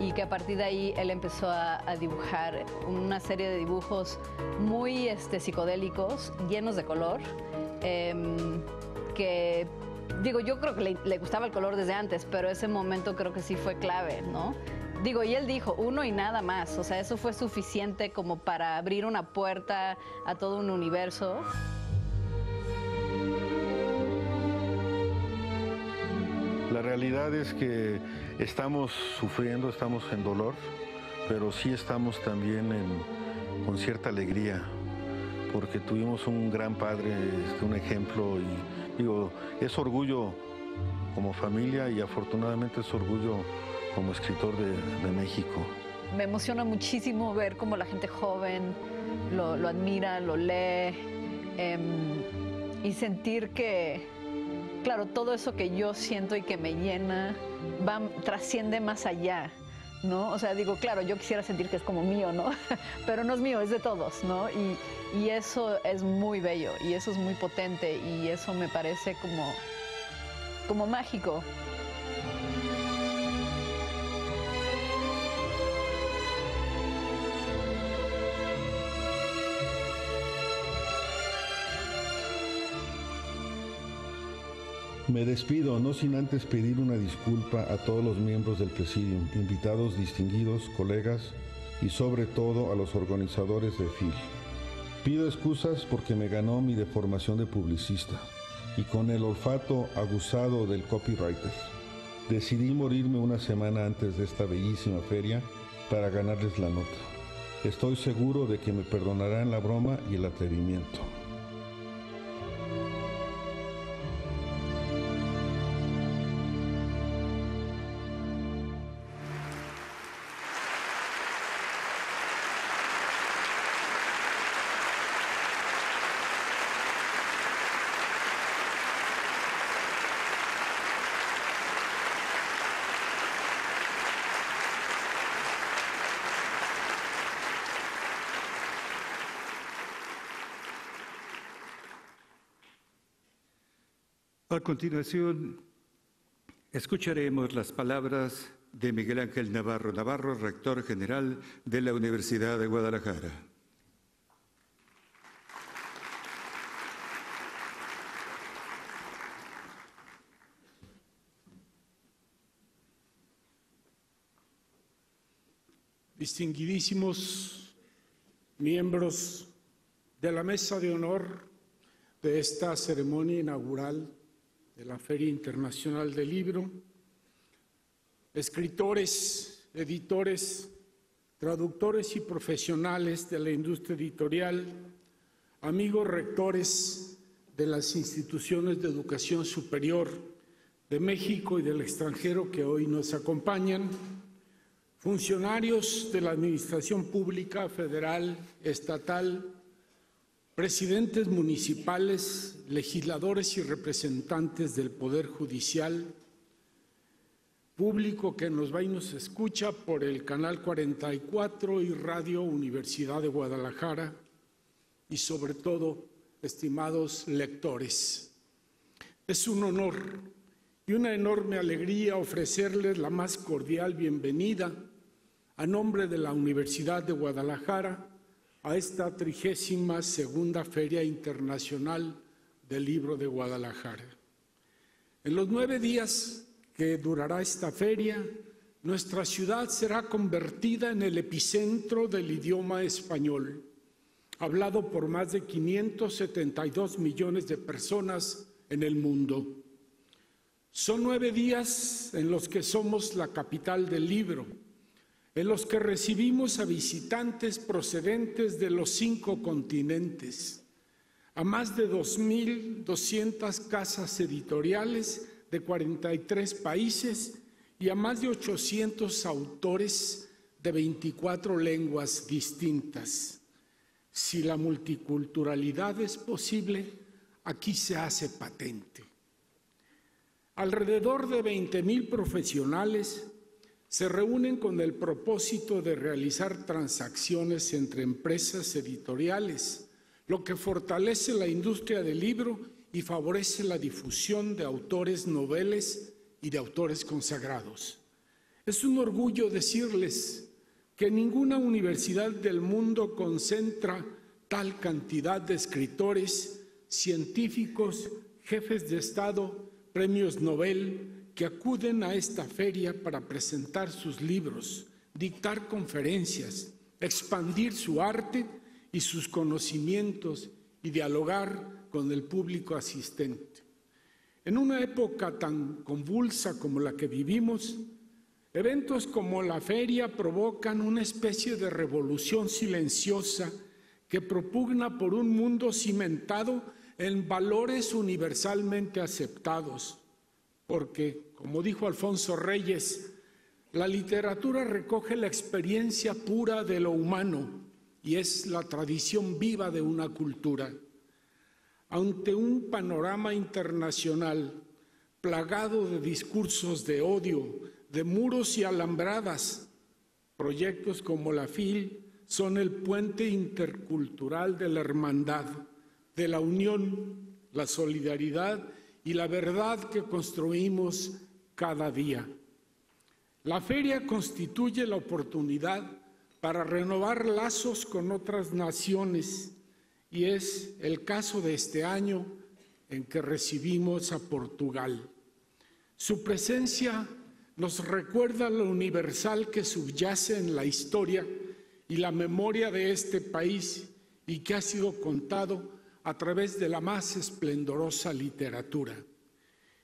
y que a partir de ahí él empezó a, dibujar una serie de dibujos muy este, psicodélicos, llenos de color, em, que digo, yo creo que le, le gustaba el color desde antes, pero ese momento creo que sí fue clave, ¿no? Digo, y él dijo, uno y nada más, o sea, eso fue suficiente como para abrir una puerta a todo un universo. La realidad es que estamos sufriendo, estamos en dolor, pero sí estamos también con cierta alegría, porque tuvimos un gran padre, este, un ejemplo, y digo, es orgullo como familia y afortunadamente es orgullo como escritor de, México. Me emociona muchísimo ver cómo la gente joven lo, lo admira, lo lee em, y sentir que, claro, todo eso que yo siento y que me llena va, trasciende más allá, ¿no? O sea, digo, claro, yo quisiera sentir que es como mío, ¿no? Pero no es mío, es de todos, ¿no? Y, y eso es muy bello y eso es muy potente y eso me parece como, como mágico. Me despido, no sin antes pedir una disculpa a todos los miembros del Presidium, invitados distinguidos, colegas y sobre todo a los organizadores de FIL. Pido excusas porque me ganó mi deformación de publicista y con el olfato aguzado del copywriter. Decidí morirme una semana antes de esta bellísima feria para ganarles la nota. Estoy seguro de que me perdonarán la broma y el atrevimiento. A continuación, escucharemos las palabras de Miguel Ángel Navarro Navarro, rector general de la Universidad de Guadalajara. distinguidísimos miembros de la mesa de honor de esta ceremonia inaugural de la Feria Internacional del Libro, escritores, editores, traductores y profesionales de la industria editorial, amigos rectores de las instituciones de educación superior de México y del extranjero que hoy nos acompañan, funcionarios de la Administración Pública Federal, Estatal, presidentes municipales, legisladores y representantes del Poder Judicial, público que nos va y nos escucha por el Canal 44 y Radio Universidad de Guadalajara y sobre todo, estimados lectores. Es un honor y una enorme alegría ofrecerles la más cordial bienvenida a nombre de la Universidad de Guadalajara a esta trigésima segunda Feria Internacional del Libro de Guadalajara. En los nueve días que durará esta feria, nuestra ciudad será convertida en el epicentro del idioma español, hablado por más de 572 millones de personas en el mundo. Son nueve días en los que somos la capital del libro, en los que recibimos a visitantes procedentes de los cinco continentes, a más de 2.200 casas editoriales de 43 países y a más de 800 autores de 24 lenguas distintas. Si la multiculturalidad es posible, aquí se hace patente. Alrededor de 20.000 profesionales se reúnen con el propósito de realizar transacciones entre empresas editoriales, lo que fortalece la industria del libro y favorece la difusión de autores noveles y de autores consagrados. Es un orgullo decirles que ninguna universidad del mundo concentra tal cantidad de escritores, científicos, jefes de Estado, premios Nobel, que acuden a esta feria para presentar sus libros, dictar conferencias, expandir su arte y sus conocimientos y dialogar con el público asistente. En una época tan convulsa como la que vivimos, eventos como la feria provocan una especie de revolución silenciosa que propugna por un mundo cimentado en valores universalmente aceptados, porque, como dijo Alfonso Reyes, la literatura recoge la experiencia pura de lo humano y es la tradición viva de una cultura. Ante un panorama internacional plagado de discursos de odio, de muros y alambradas, proyectos como la FIL son el puente intercultural de la hermandad, de la unión, la solidaridad y la verdad que construimos cada día. La feria constituye la oportunidad para renovar lazos con otras naciones y es el caso de este año en que recibimos a Portugal. Su presencia nos recuerda lo universal que subyace en la historia y la memoria de este país y que ha sido contado a través de la más esplendorosa literatura.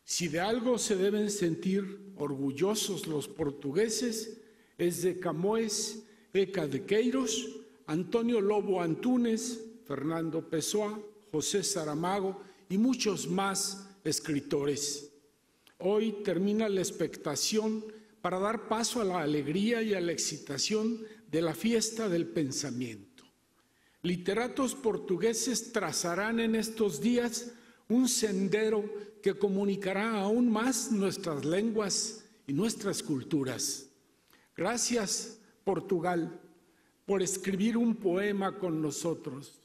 Si de algo se deben sentir orgullosos los portugueses, es de Camões, Eca de Queiros, Antonio Lobo Antunes, Fernando Pessoa, José Saramago y muchos más escritores. Hoy termina la expectación para dar paso a la alegría y a la excitación de la fiesta del pensamiento. Literatos portugueses trazarán en estos días un sendero que comunicará aún más nuestras lenguas y nuestras culturas. Gracias, Portugal, por escribir un poema con nosotros.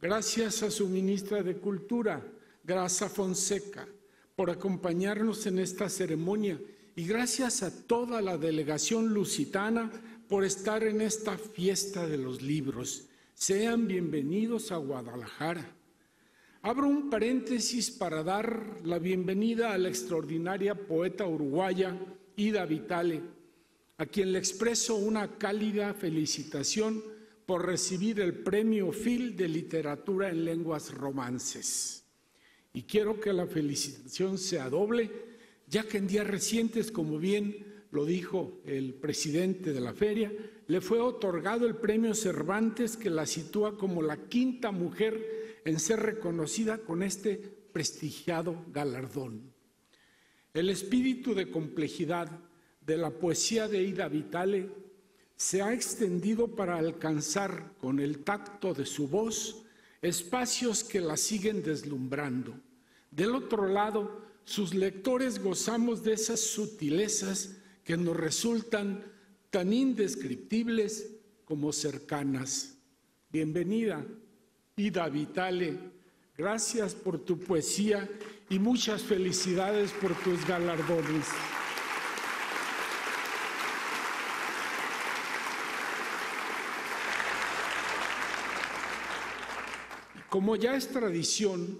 Gracias a su ministra de Cultura, Graça Fonseca, por acompañarnos en esta ceremonia y gracias a toda la delegación lusitana por estar en esta fiesta de los libros. Sean bienvenidos a Guadalajara. Abro un paréntesis para dar la bienvenida a la extraordinaria poeta uruguaya Ida Vitale, a quien le expreso una cálida felicitación por recibir el premio Phil de Literatura en Lenguas Romances. Y quiero que la felicitación sea doble, ya que en días recientes, como bien lo dijo el presidente de la feria, le fue otorgado el premio Cervantes que la sitúa como la quinta mujer en ser reconocida con este prestigiado galardón. El espíritu de complejidad de la poesía de Ida Vitale se ha extendido para alcanzar con el tacto de su voz espacios que la siguen deslumbrando. Del otro lado, sus lectores gozamos de esas sutilezas que nos resultan tan indescriptibles como cercanas. Bienvenida, Ida Vitale. Gracias por tu poesía y muchas felicidades por tus galardones. Como ya es tradición,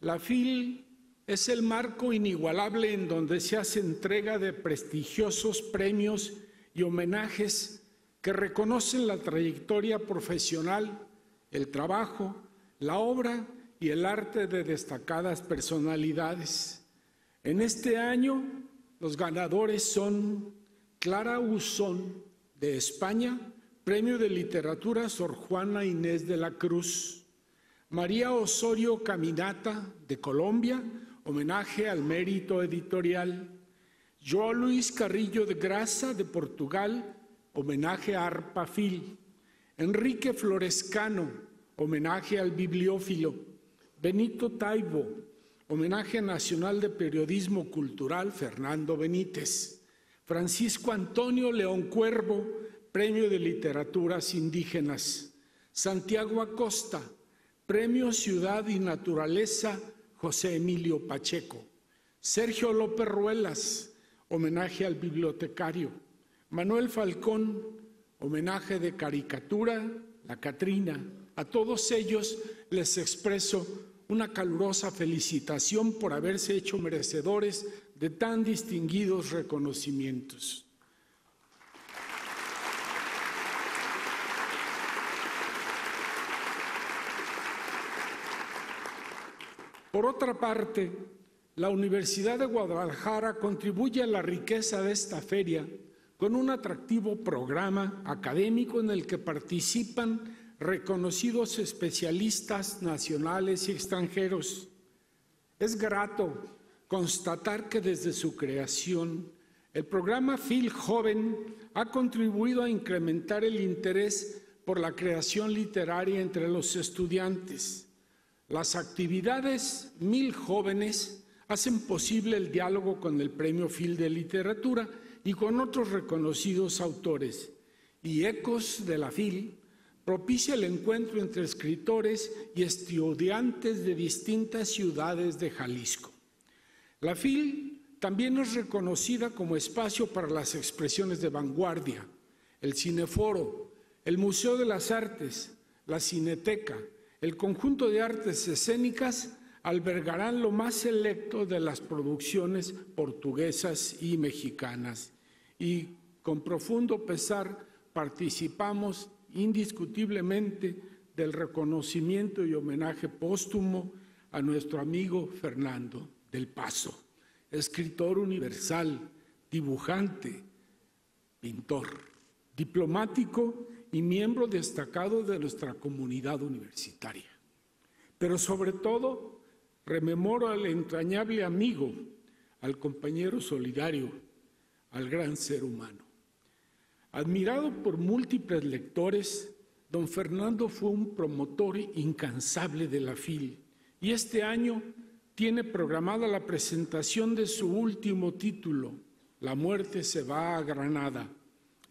la FIL es el marco inigualable en donde se hace entrega de prestigiosos premios y homenajes que reconocen la trayectoria profesional, el trabajo, la obra y el arte de destacadas personalidades. En este año los ganadores son Clara Usón de España, Premio de Literatura Sor Juana Inés de la Cruz, María Osorio Caminata de Colombia, homenaje al mérito editorial, João Luis Carrillo de Grasa de Portugal, homenaje a Arpafil. Enrique Florescano, homenaje al bibliófilo. Benito Taibo, Homenaje Nacional de Periodismo Cultural Fernando Benítez. Francisco Antonio León Cuervo, Premio de Literaturas Indígenas. Santiago Acosta, Premio Ciudad y Naturaleza José Emilio Pacheco. Sergio López Ruelas, homenaje al bibliotecario. Manuel Falcón, homenaje de caricatura, la Catrina. A todos ellos les expreso una calurosa felicitación por haberse hecho merecedores de tan distinguidos reconocimientos. Por otra parte, la Universidad de Guadalajara contribuye a la riqueza de esta feria con un atractivo programa académico en el que participan reconocidos especialistas nacionales y extranjeros. Es grato constatar que desde su creación, el programa FIL Joven ha contribuido a incrementar el interés por la creación literaria entre los estudiantes. Las actividades Mil Jóvenes hacen posible el diálogo con el Premio FIL de Literatura y con otros reconocidos autores. Y Ecos de la FIL propicia el encuentro entre escritores y estudiantes de distintas ciudades de Jalisco. La FIL también es reconocida como espacio para las expresiones de vanguardia, el Cineforo, el Museo de las Artes, la Cineteca, el conjunto de artes escénicas albergarán lo más selecto de las producciones portuguesas y mexicanas. Y con profundo pesar participamos indiscutiblemente del reconocimiento y homenaje póstumo a nuestro amigo Fernando del Paso, escritor universal, dibujante, pintor, diplomático y miembro destacado de nuestra comunidad universitaria. Pero sobre todo, rememoro al entrañable amigo, al compañero solidario, al gran ser humano. Admirado por múltiples lectores, don Fernando fue un promotor incansable de la FIL y este año tiene programada la presentación de su último título, La muerte se va a Granada.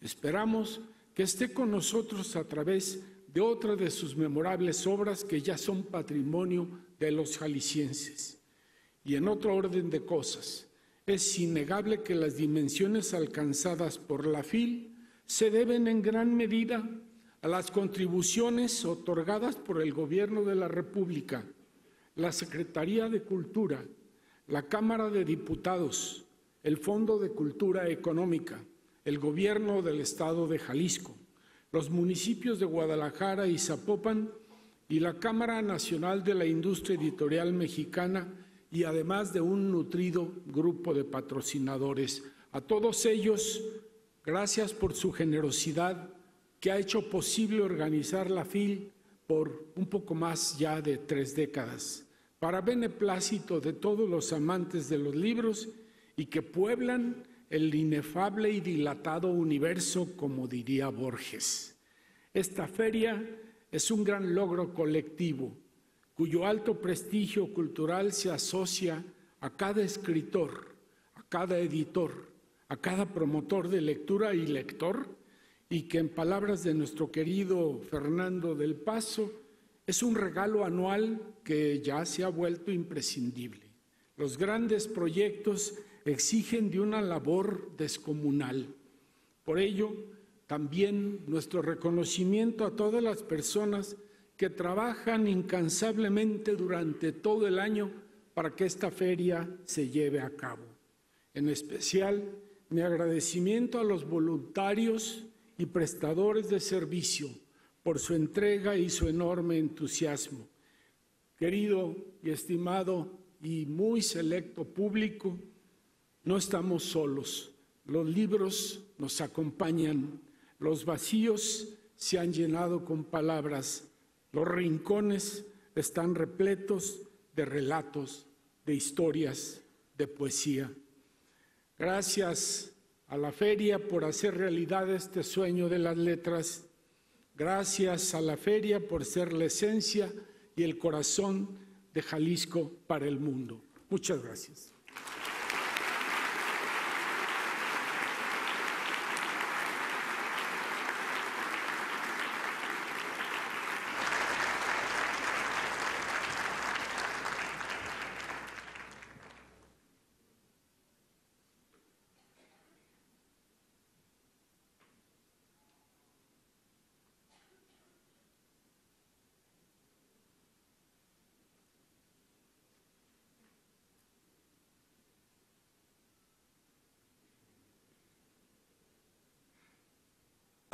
Esperamos que esté con nosotros a través de otra de sus memorables obras que ya son patrimonio de los jaliscienses. Y en otro orden de cosas, es innegable que las dimensiones alcanzadas por la FIL se deben en gran medida a las contribuciones otorgadas por el Gobierno de la República, la Secretaría de Cultura, la Cámara de Diputados, el Fondo de Cultura Económica, el Gobierno del Estado de Jalisco, los municipios de Guadalajara y Zapopan y la Cámara Nacional de la Industria Editorial Mexicana y además de un nutrido grupo de patrocinadores. A todos ellos Gracias por su generosidad que ha hecho posible organizar la FIL por un poco más ya de tres décadas, para beneplácito de todos los amantes de los libros y que pueblan el inefable y dilatado universo, como diría Borges. Esta feria es un gran logro colectivo, cuyo alto prestigio cultural se asocia a cada escritor, a cada editor, a cada promotor de lectura y lector y que en palabras de nuestro querido Fernando del Paso es un regalo anual que ya se ha vuelto imprescindible. Los grandes proyectos exigen de una labor descomunal. Por ello, también nuestro reconocimiento a todas las personas que trabajan incansablemente durante todo el año para que esta feria se lleve a cabo. En especial, mi agradecimiento a los voluntarios y prestadores de servicio por su entrega y su enorme entusiasmo. Querido y estimado y muy selecto público, no estamos solos. Los libros nos acompañan, los vacíos se han llenado con palabras, los rincones están repletos de relatos, de historias, de poesía. Gracias a la feria por hacer realidad este sueño de las letras. Gracias a la feria por ser la esencia y el corazón de Jalisco para el mundo. Muchas gracias.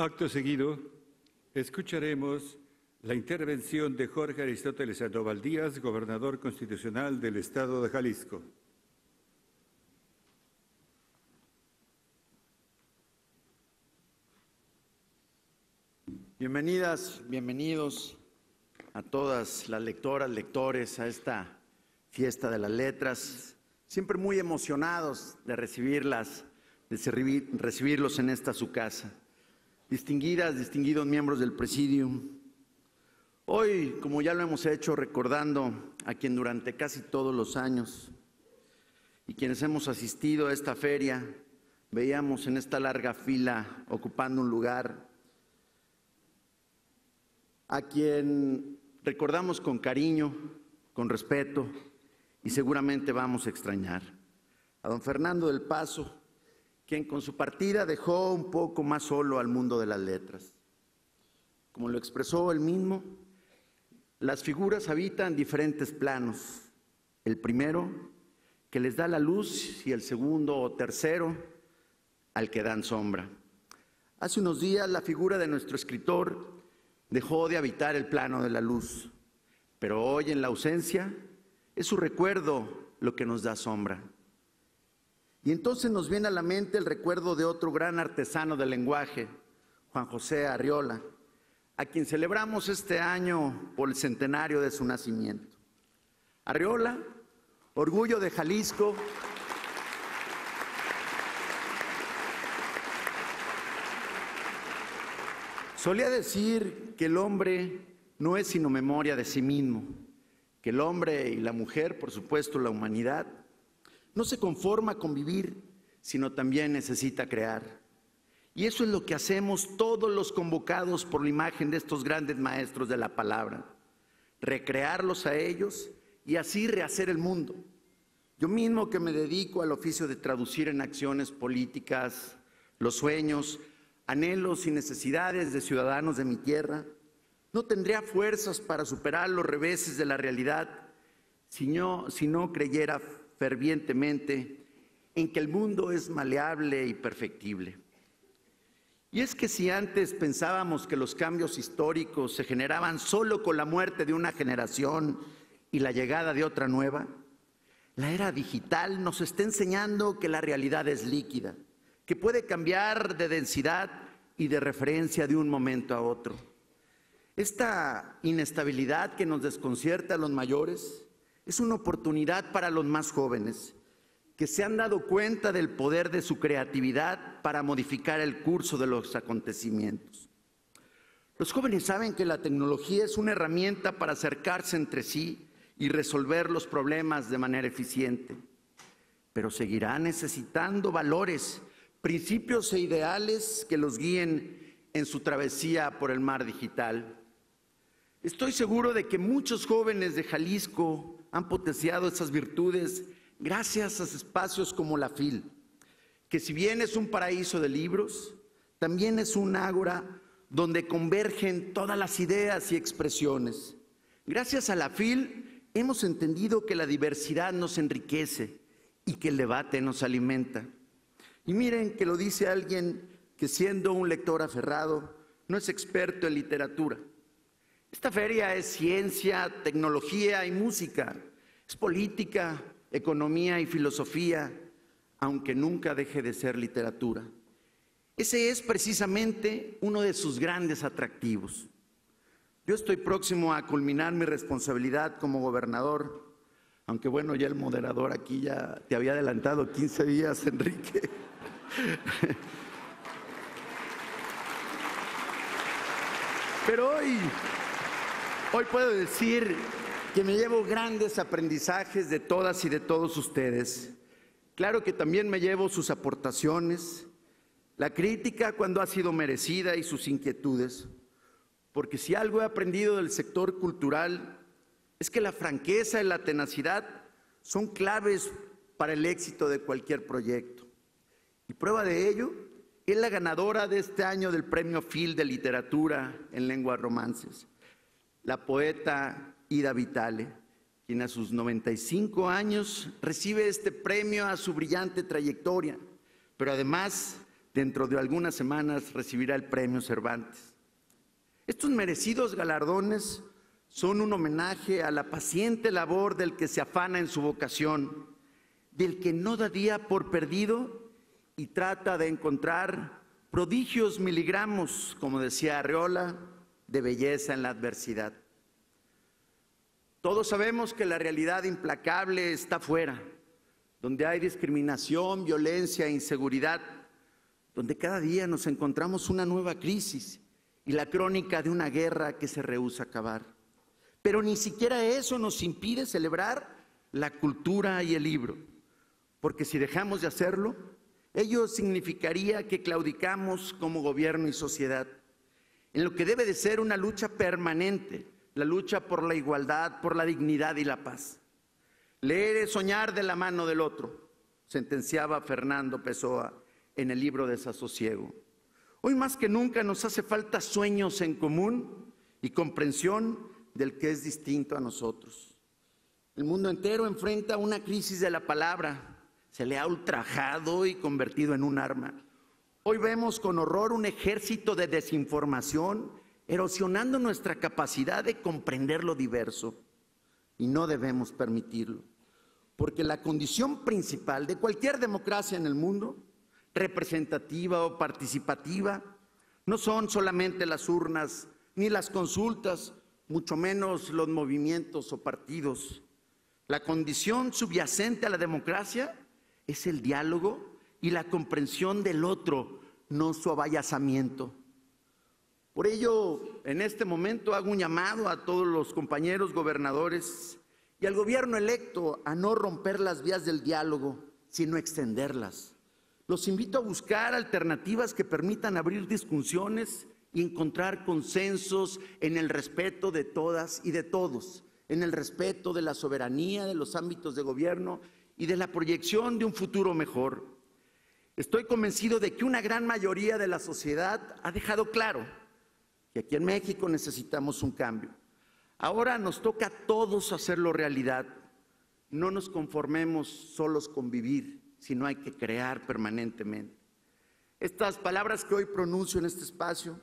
Acto seguido, escucharemos la intervención de Jorge Aristóteles Sandoval Díaz, gobernador constitucional del Estado de Jalisco. Bienvenidas, bienvenidos a todas las lectoras, lectores a esta fiesta de las letras. Siempre muy emocionados de recibirlas, de recibirlos en esta su casa distinguidas, distinguidos miembros del Presidium. Hoy, como ya lo hemos hecho, recordando a quien durante casi todos los años y quienes hemos asistido a esta feria, veíamos en esta larga fila ocupando un lugar, a quien recordamos con cariño, con respeto y seguramente vamos a extrañar. A don Fernando del Paso, quien con su partida dejó un poco más solo al mundo de las letras. Como lo expresó él mismo, las figuras habitan diferentes planos. El primero, que les da la luz, y el segundo o tercero, al que dan sombra. Hace unos días la figura de nuestro escritor dejó de habitar el plano de la luz, pero hoy en la ausencia es su recuerdo lo que nos da sombra. Y entonces nos viene a la mente el recuerdo de otro gran artesano del lenguaje, Juan José Arriola, a quien celebramos este año por el centenario de su nacimiento. Arriola, orgullo de Jalisco. Solía decir que el hombre no es sino memoria de sí mismo, que el hombre y la mujer, por supuesto la humanidad, no se conforma con vivir, sino también necesita crear. Y eso es lo que hacemos todos los convocados por la imagen de estos grandes maestros de la palabra. Recrearlos a ellos y así rehacer el mundo. Yo mismo que me dedico al oficio de traducir en acciones políticas los sueños, anhelos y necesidades de ciudadanos de mi tierra, no tendría fuerzas para superar los reveses de la realidad si no, si no creyera fervientemente en que el mundo es maleable y perfectible. Y es que si antes pensábamos que los cambios históricos se generaban solo con la muerte de una generación y la llegada de otra nueva, la era digital nos está enseñando que la realidad es líquida, que puede cambiar de densidad y de referencia de un momento a otro. Esta inestabilidad que nos desconcierta a los mayores es una oportunidad para los más jóvenes que se han dado cuenta del poder de su creatividad para modificar el curso de los acontecimientos. Los jóvenes saben que la tecnología es una herramienta para acercarse entre sí y resolver los problemas de manera eficiente, pero seguirán necesitando valores, principios e ideales que los guíen en su travesía por el mar digital. Estoy seguro de que muchos jóvenes de Jalisco han potenciado esas virtudes gracias a espacios como la FIL, que si bien es un paraíso de libros, también es un ágora donde convergen todas las ideas y expresiones. Gracias a la FIL hemos entendido que la diversidad nos enriquece y que el debate nos alimenta. Y miren que lo dice alguien que siendo un lector aferrado no es experto en literatura esta feria es ciencia, tecnología y música, es política, economía y filosofía, aunque nunca deje de ser literatura. Ese es precisamente uno de sus grandes atractivos. Yo estoy próximo a culminar mi responsabilidad como gobernador, aunque bueno, ya el moderador aquí ya te había adelantado 15 días, Enrique. Pero hoy Hoy puedo decir que me llevo grandes aprendizajes de todas y de todos ustedes. Claro que también me llevo sus aportaciones, la crítica cuando ha sido merecida y sus inquietudes, porque si algo he aprendido del sector cultural es que la franqueza y la tenacidad son claves para el éxito de cualquier proyecto. Y prueba de ello es la ganadora de este año del Premio Phil de Literatura en Lenguas Romances, la poeta Ida Vitale, quien a sus 95 años recibe este premio a su brillante trayectoria, pero además dentro de algunas semanas recibirá el premio Cervantes. Estos merecidos galardones son un homenaje a la paciente labor del que se afana en su vocación, del que no da día por perdido y trata de encontrar prodigios miligramos, como decía Arreola, de belleza en la adversidad. Todos sabemos que la realidad implacable está fuera, donde hay discriminación, violencia, inseguridad, donde cada día nos encontramos una nueva crisis y la crónica de una guerra que se rehúsa acabar. Pero ni siquiera eso nos impide celebrar la cultura y el libro, porque si dejamos de hacerlo, ello significaría que claudicamos como gobierno y sociedad, en lo que debe de ser una lucha permanente la lucha por la igualdad, por la dignidad y la paz. Leer es soñar de la mano del otro, sentenciaba Fernando Pessoa en el libro Desasosiego. Hoy más que nunca nos hace falta sueños en común y comprensión del que es distinto a nosotros. El mundo entero enfrenta una crisis de la palabra, se le ha ultrajado y convertido en un arma. Hoy vemos con horror un ejército de desinformación erosionando nuestra capacidad de comprender lo diverso. Y no debemos permitirlo, porque la condición principal de cualquier democracia en el mundo, representativa o participativa, no son solamente las urnas ni las consultas, mucho menos los movimientos o partidos. La condición subyacente a la democracia es el diálogo y la comprensión del otro, no su abayazamiento. Por ello, en este momento hago un llamado a todos los compañeros gobernadores y al gobierno electo a no romper las vías del diálogo, sino extenderlas. Los invito a buscar alternativas que permitan abrir discusiones y encontrar consensos en el respeto de todas y de todos, en el respeto de la soberanía, de los ámbitos de gobierno y de la proyección de un futuro mejor. Estoy convencido de que una gran mayoría de la sociedad ha dejado claro y aquí en México necesitamos un cambio. Ahora nos toca a todos hacerlo realidad. No nos conformemos solos con vivir, sino hay que crear permanentemente. Estas palabras que hoy pronuncio en este espacio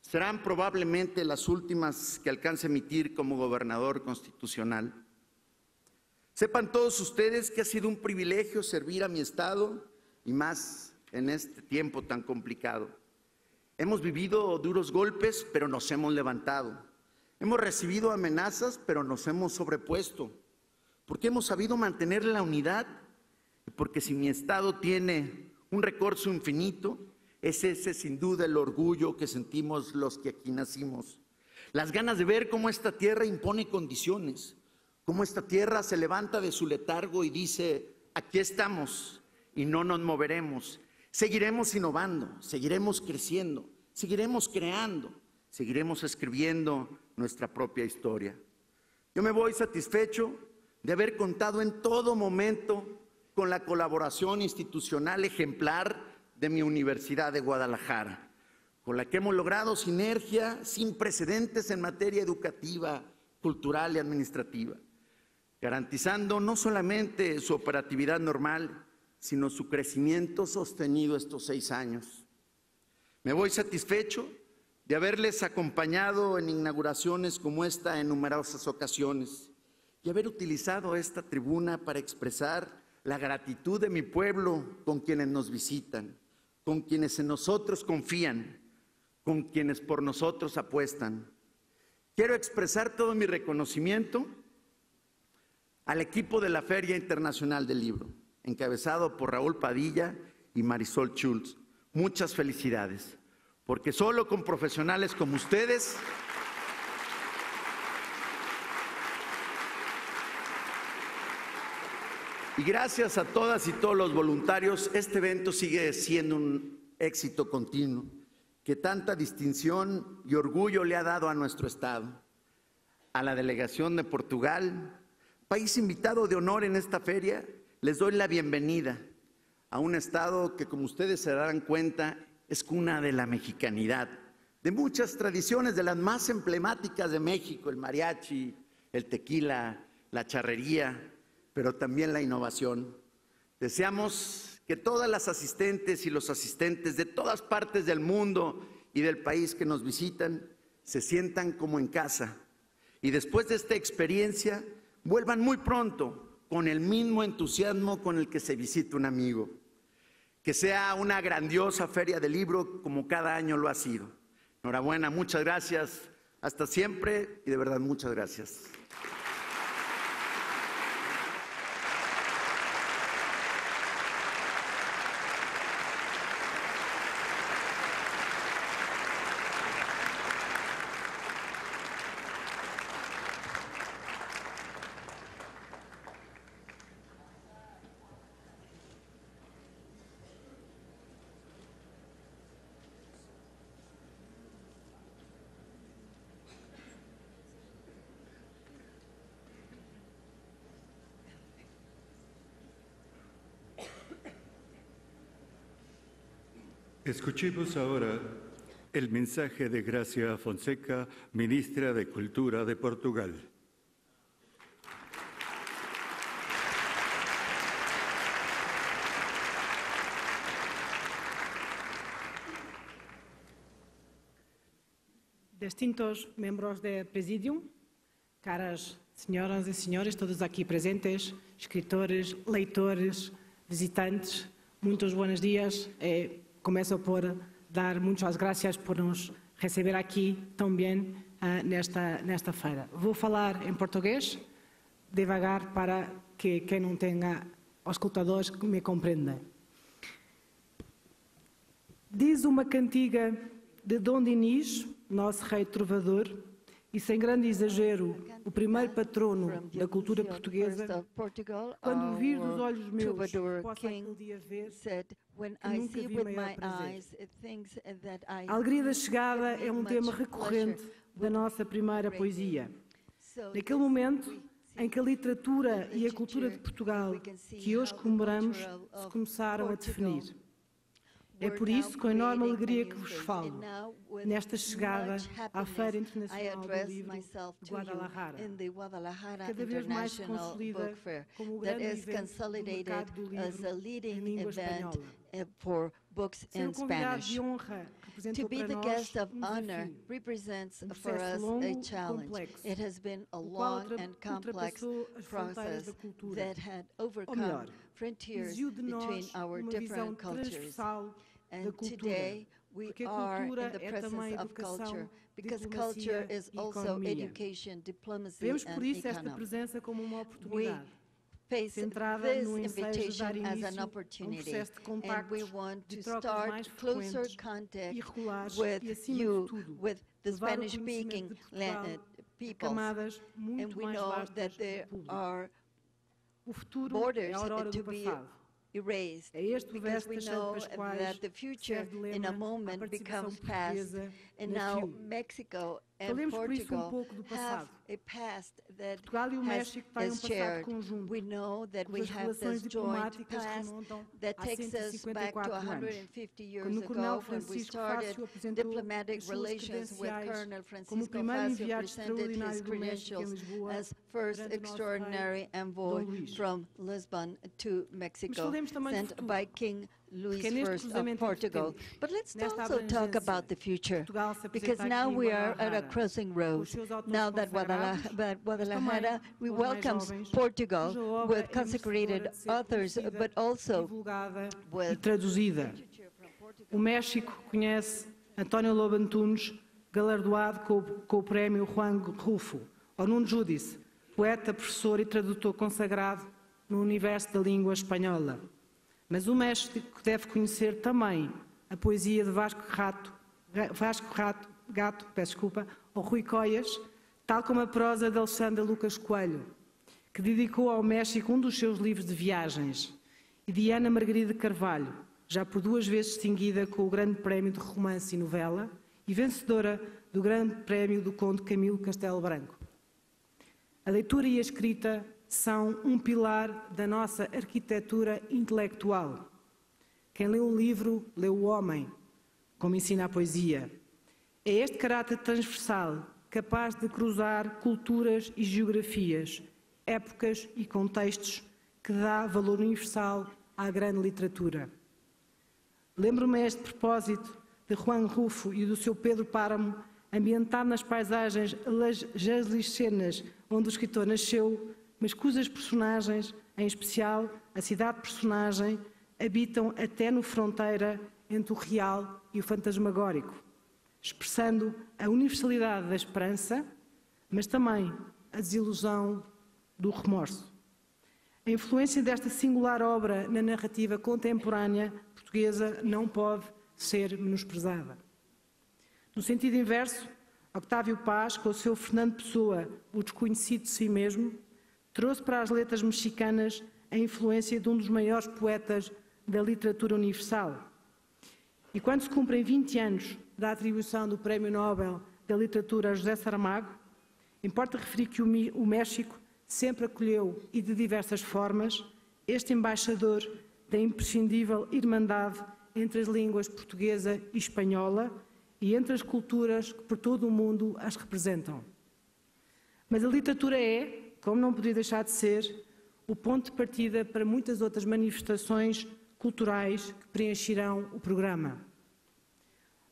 serán probablemente las últimas que alcance a emitir como gobernador constitucional. Sepan todos ustedes que ha sido un privilegio servir a mi Estado y más en este tiempo tan complicado. Hemos vivido duros golpes, pero nos hemos levantado. Hemos recibido amenazas, pero nos hemos sobrepuesto. Porque hemos sabido mantener la unidad. Porque si mi Estado tiene un recurso infinito, es ese sin duda el orgullo que sentimos los que aquí nacimos. Las ganas de ver cómo esta tierra impone condiciones, cómo esta tierra se levanta de su letargo y dice, aquí estamos y no nos moveremos. Seguiremos innovando, seguiremos creciendo, seguiremos creando, seguiremos escribiendo nuestra propia historia. Yo me voy satisfecho de haber contado en todo momento con la colaboración institucional ejemplar de mi Universidad de Guadalajara, con la que hemos logrado sinergia sin precedentes en materia educativa, cultural y administrativa, garantizando no solamente su operatividad normal, sino su crecimiento sostenido estos seis años. Me voy satisfecho de haberles acompañado en inauguraciones como esta en numerosas ocasiones y haber utilizado esta tribuna para expresar la gratitud de mi pueblo con quienes nos visitan, con quienes en nosotros confían, con quienes por nosotros apuestan. Quiero expresar todo mi reconocimiento al equipo de la Feria Internacional del Libro encabezado por Raúl Padilla y Marisol Schultz. Muchas felicidades, porque solo con profesionales como ustedes Y gracias a todas y todos los voluntarios, este evento sigue siendo un éxito continuo que tanta distinción y orgullo le ha dado a nuestro Estado. A la delegación de Portugal, país invitado de honor en esta feria, les doy la bienvenida a un Estado que, como ustedes se darán cuenta, es cuna de la mexicanidad, de muchas tradiciones, de las más emblemáticas de México, el mariachi, el tequila, la charrería, pero también la innovación. Deseamos que todas las asistentes y los asistentes de todas partes del mundo y del país que nos visitan se sientan como en casa y después de esta experiencia vuelvan muy pronto con el mismo entusiasmo con el que se visita un amigo. Que sea una grandiosa feria del libro como cada año lo ha sido. Enhorabuena, muchas gracias. Hasta siempre y de verdad muchas gracias. Escuchemos ahora el mensaje de Gracia Fonseca, ministra de Cultura de Portugal. Distintos membros do Presidium, caras senhoras e senhores, todos aqui presentes, escritores, leitores, visitantes, muitos buenos dias. Eh, começo por dar muitas graças por nos receber aqui tão bem uh, nesta, nesta feira. Vou falar em português, devagar, para que quem não tenha escutadores me compreendam. Diz uma cantiga de Dom Dinis, nosso rei trovador, e sem grande exagero, o primeiro patrono da cultura portuguesa, quando vir dos olhos meus, posso aquele dia ver que nunca vi maior prazer. A alegria da chegada é um tema recorrente da nossa primeira poesia. Naquele momento em que a literatura e a cultura de Portugal, que hoje comemoramos, se começaram a definir. É por isso, com enorme alegria que vos falo, nesta chegada à Feira Internacional do Livro de Guadalajara, cada vez mais se consolida como o grande evento do mercado do livro em língua espanhola. for books Ser in Spanish. honra To be para the nós guest of um honor desafio, represents um for processo us longo a e challenge. complexo, It has been a long and complex process that had overcome melhor, frontiers between our different cultures. And today we are in the presence of culture, because culture is also education, diplomacy, Vemos and por isso esta presença como. Face this invitation as an opportunity, and we want to start closer contact with you, with the Spanish-speaking people, and we know that there are borders to be erased because we know that the future in a moment becomes past. And now Mexico Falemos por isso um pouco do passado. Portugal e o México têm um passado conjunto, cujas relações diplomáticas remontam a 154 anos, quando o Coronel Francisco Fácio apresentou as suas credenciais como o primeiro enviado extraordinário do México em Lisboa durante o nosso rei Dom Luís. Mas falemos também. Luis I of Portugal. But let's also talk about the future, because now we are at a crossing road. Now that Guadalajara we welcomes Portugal with consecrated authors, but also with traduzida. O México conhece António Lobo Antunes, galardoado com, com o prémio Juan Rufo, ou Nuno Judice, poeta, professor e tradutor consagrado no universo da língua espanhola. Mas o México deve conhecer também a poesia de Vasco Rato, Vasco Rato, Gato, peço desculpa, ou Rui Coias, tal como a prosa de Alexandre Lucas Coelho, que dedicou ao México um dos seus livros de viagens, e de Ana Margarida Carvalho, já por duas vezes distinguida com o Grande Prémio de Romance e Novela e vencedora do Grande Prémio do Conde Camilo Castelo Branco. A leitura e a escrita são um pilar da nossa arquitetura intelectual. Quem lê um livro, lê o homem, como ensina a poesia. É este caráter transversal, capaz de cruzar culturas e geografias, épocas e contextos, que dá valor universal à grande literatura. Lembro-me a este propósito de Juan Rufo e do seu Pedro Páramo, ambientado nas paisagens jaslicenas onde o escritor nasceu, mas cujas personagens, em especial a cidade-personagem, habitam até no fronteira entre o real e o fantasmagórico, expressando a universalidade da esperança, mas também a desilusão do remorso. A influência desta singular obra na narrativa contemporânea portuguesa não pode ser menosprezada. No sentido inverso, Octávio Paz, com o seu Fernando Pessoa, o desconhecido de si mesmo, trouxe para as letras mexicanas a influência de um dos maiores poetas da literatura universal. E quando se cumprem 20 anos da atribuição do Prémio Nobel da Literatura a José Saramago, importa referir que o México sempre acolheu e de diversas formas este embaixador da imprescindível irmandade entre as línguas portuguesa e espanhola e entre as culturas que por todo o mundo as representam. Mas a literatura é, como não podia deixar de ser, o ponto de partida para muitas outras manifestações culturais que preencherão o programa.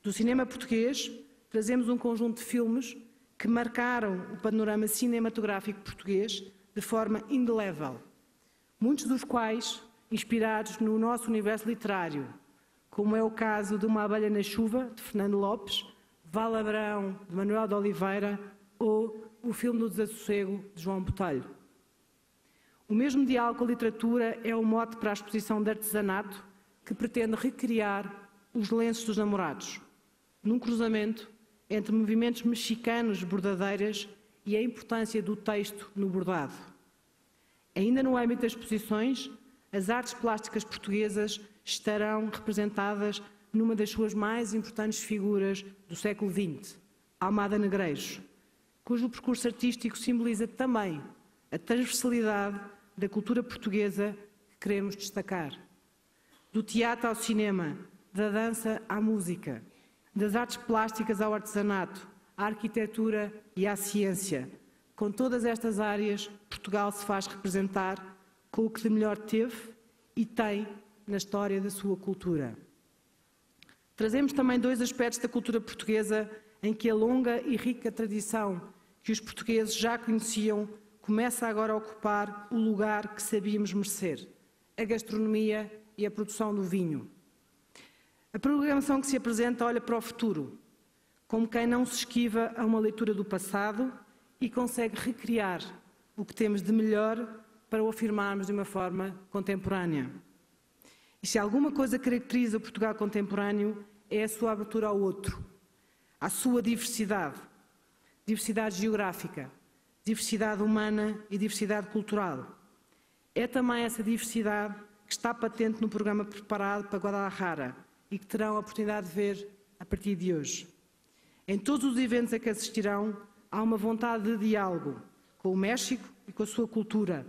Do cinema português, trazemos um conjunto de filmes que marcaram o panorama cinematográfico português de forma indelével, muitos dos quais inspirados no nosso universo literário, como é o caso de Uma Abelha na Chuva, de Fernando Lopes, Val Abrão, de Manuel de Oliveira, ou o filme do Desassossego, de João Botelho. O mesmo diálogo com a literatura é o mote para a exposição de artesanato que pretende recriar os lenços dos namorados, num cruzamento entre movimentos mexicanos bordadeiras e a importância do texto no bordado. Ainda no âmbito das exposições, as artes plásticas portuguesas estarão representadas numa das suas mais importantes figuras do século XX, Almada Negreiros, cujo percurso artístico simboliza também a transversalidade da cultura portuguesa que queremos destacar. Do teatro ao cinema, da dança à música, das artes plásticas ao artesanato, à arquitetura e à ciência. Com todas estas áreas, Portugal se faz representar com o que de melhor teve e tem na história da sua cultura. Trazemos também dois aspectos da cultura portuguesa em que a longa e rica tradição que os portugueses já conheciam começa agora a ocupar o lugar que sabíamos merecer: a gastronomia e a produção do vinho. A programação que se apresenta olha para o futuro, como quem não se esquiva a uma leitura do passado e consegue recriar o que temos de melhor para o afirmarmos de uma forma contemporânea. E se alguma coisa caracteriza o Portugal contemporâneo é a sua abertura ao outro, à sua diversidade, diversidade geográfica, diversidade humana e diversidade cultural. É também essa diversidade que está patente no programa preparado para Guadalajara e que terão a oportunidade de ver a partir de hoje. Em todos os eventos a que assistirão, há uma vontade de diálogo com o México e com a sua cultura.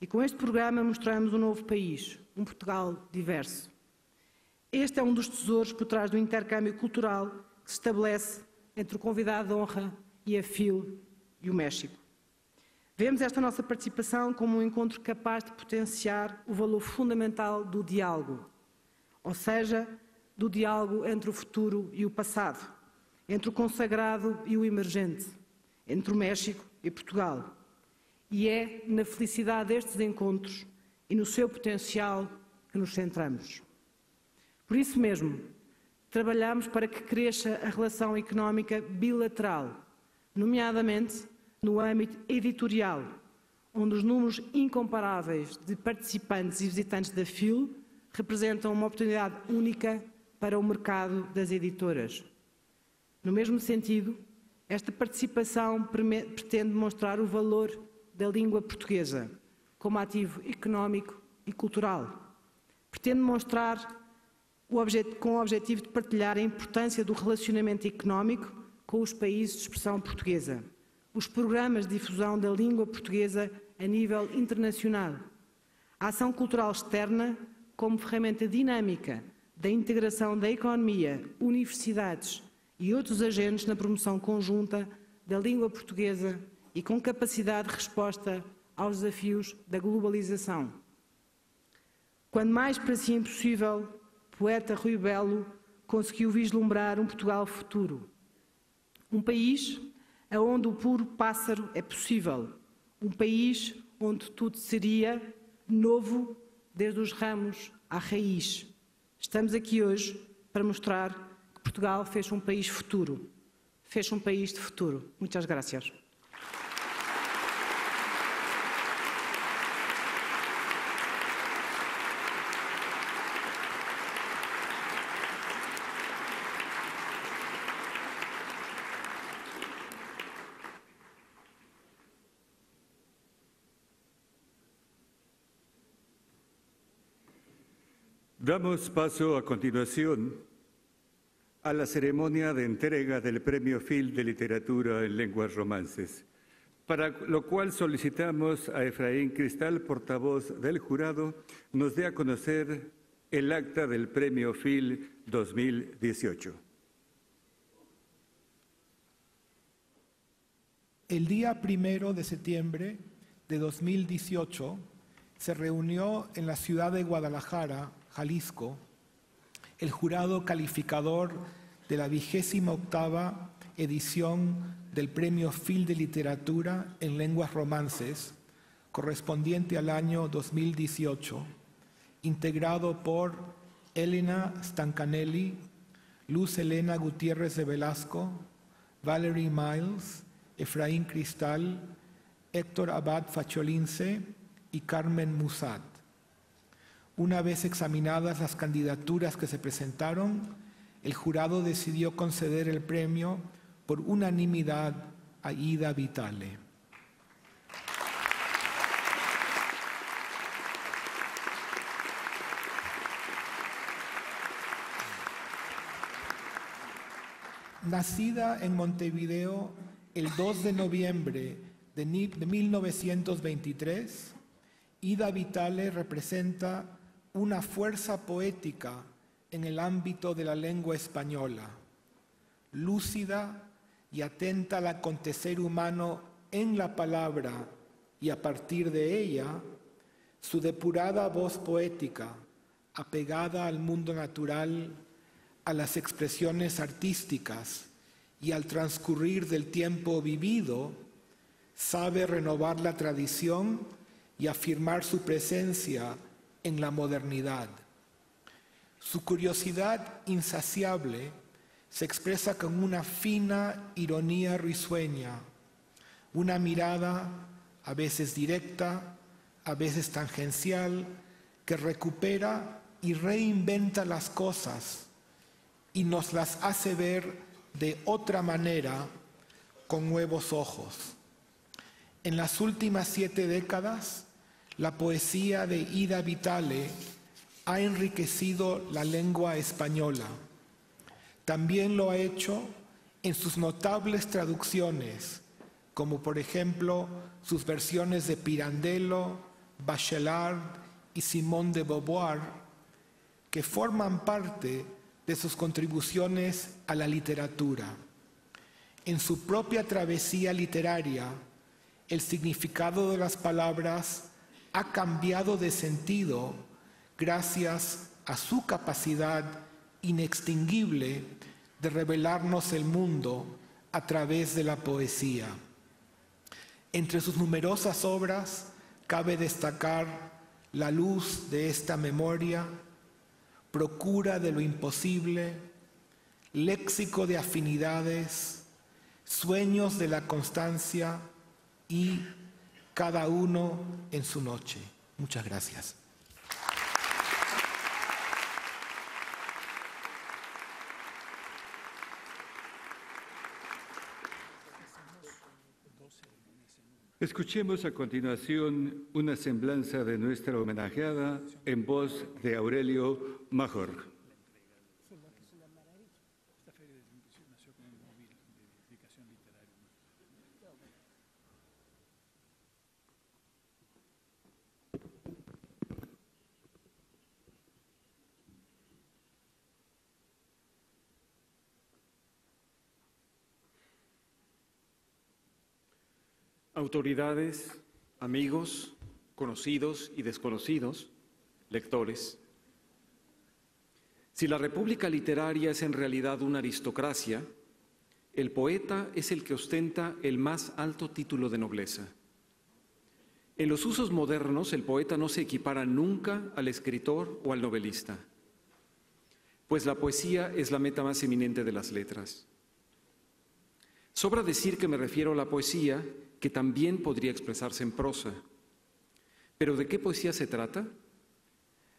E com este programa mostramos um novo país, um Portugal diverso. Este é um dos tesouros por trás do intercâmbio cultural que se estabelece entre o convidado de honra e a FIL e o México. Vemos esta nossa participação como um encontro capaz de potenciar o valor fundamental do diálogo, ou seja, do diálogo entre o futuro e o passado, entre o consagrado e o emergente, entre o México e Portugal. E é na felicidade destes encontros e no seu potencial que nos centramos. Por isso mesmo, trabalhamos para que cresça a relação económica bilateral, nomeadamente no âmbito editorial, onde os números incomparáveis de participantes e visitantes da FIL representam uma oportunidade única para o mercado das editoras. No mesmo sentido, esta participação pretende mostrar o valor da língua portuguesa como ativo económico e cultural. Pretende mostrar com o objetivo de partilhar a importância do relacionamento económico com os países de expressão portuguesa, os programas de difusão da língua portuguesa a nível internacional, a ação cultural externa como ferramenta dinâmica da integração da economia, universidades e outros agentes na promoção conjunta da língua portuguesa e com capacidade de resposta aos desafios da globalização. Quando mais para si impossível, poeta Rui Belo conseguiu vislumbrar um Portugal futuro. Um país onde o puro pássaro é possível. Um país onde tudo seria novo, desde os ramos à raiz. Estamos aqui hoje para mostrar que Portugal fez um país futuro. Fez um país de futuro. Muitas graças. Damos paso a continuación a la ceremonia de entrega del Premio Phil de Literatura en Lenguas Romances, para lo cual solicitamos a Efraín Cristal, portavoz del jurado, nos dé a conocer el acta del Premio Phil 2018. El día primero de septiembre de 2018 se reunió en la ciudad de Guadalajara Jalisco, el jurado calificador de la vigésima octava edición del Premio Phil de Literatura en Lenguas Romances, correspondiente al año 2018, integrado por Elena Stancanelli, Luz Elena Gutiérrez de Velasco, Valerie Miles, Efraín Cristal, Héctor Abad Facholince y Carmen Musat. Una vez examinadas las candidaturas que se presentaron, el jurado decidió conceder el premio por unanimidad a Ida Vitale. Nacida en Montevideo el 2 de noviembre de 1923, Ida Vitale representa una fuerza poética en el ámbito de la lengua española, lúcida y atenta al acontecer humano en la palabra y a partir de ella, su depurada voz poética, apegada al mundo natural, a las expresiones artísticas y al transcurrir del tiempo vivido, sabe renovar la tradición y afirmar su presencia en la modernidad. Su curiosidad insaciable se expresa con una fina ironía risueña, una mirada a veces directa, a veces tangencial, que recupera y reinventa las cosas y nos las hace ver de otra manera con nuevos ojos. En las últimas siete décadas, la poesía de Ida Vitale ha enriquecido la lengua española. También lo ha hecho en sus notables traducciones, como por ejemplo sus versiones de Pirandello, Bachelard y Simón de Beauvoir, que forman parte de sus contribuciones a la literatura. En su propia travesía literaria, el significado de las palabras ha cambiado de sentido gracias a su capacidad inextinguible de revelarnos el mundo a través de la poesía. Entre sus numerosas obras cabe destacar La luz de esta memoria, Procura de lo imposible, Léxico de afinidades, Sueños de la constancia y cada uno en su noche. Muchas gracias. Escuchemos a continuación una semblanza de nuestra homenajeada en voz de Aurelio Major. Autoridades, amigos, conocidos y desconocidos, lectores. Si la república literaria es en realidad una aristocracia, el poeta es el que ostenta el más alto título de nobleza. En los usos modernos, el poeta no se equipara nunca al escritor o al novelista, pues la poesía es la meta más eminente de las letras. Sobra decir que me refiero a la poesía que también podría expresarse en prosa. Pero ¿de qué poesía se trata?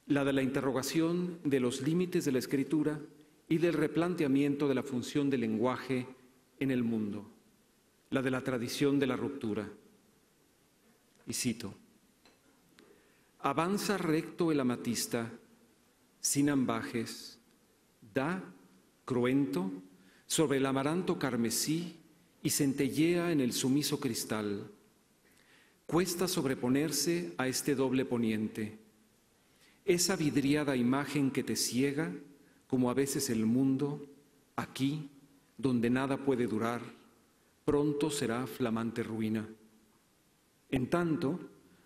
La de la interrogación de los límites de la escritura y del replanteamiento de la función del lenguaje en el mundo, la de la tradición de la ruptura. Y cito, avanza recto el amatista, sin ambajes, da, cruento, sobre el amaranto carmesí y centellea en el sumiso cristal. Cuesta sobreponerse a este doble poniente. Esa vidriada imagen que te ciega, como a veces el mundo, aquí, donde nada puede durar, pronto será flamante ruina. En tanto,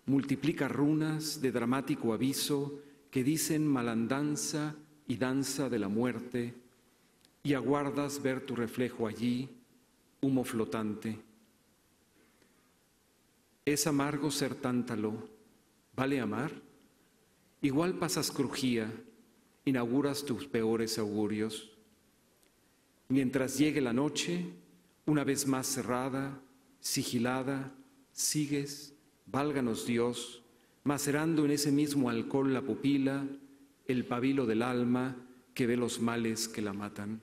multiplica runas de dramático aviso que dicen malandanza y danza de la muerte, y aguardas ver tu reflejo allí humo flotante. Es amargo ser tántalo, ¿vale amar? Igual pasas crujía, inauguras tus peores augurios. Mientras llegue la noche, una vez más cerrada, sigilada, sigues, válganos Dios, macerando en ese mismo alcohol la pupila, el pabilo del alma que ve los males que la matan.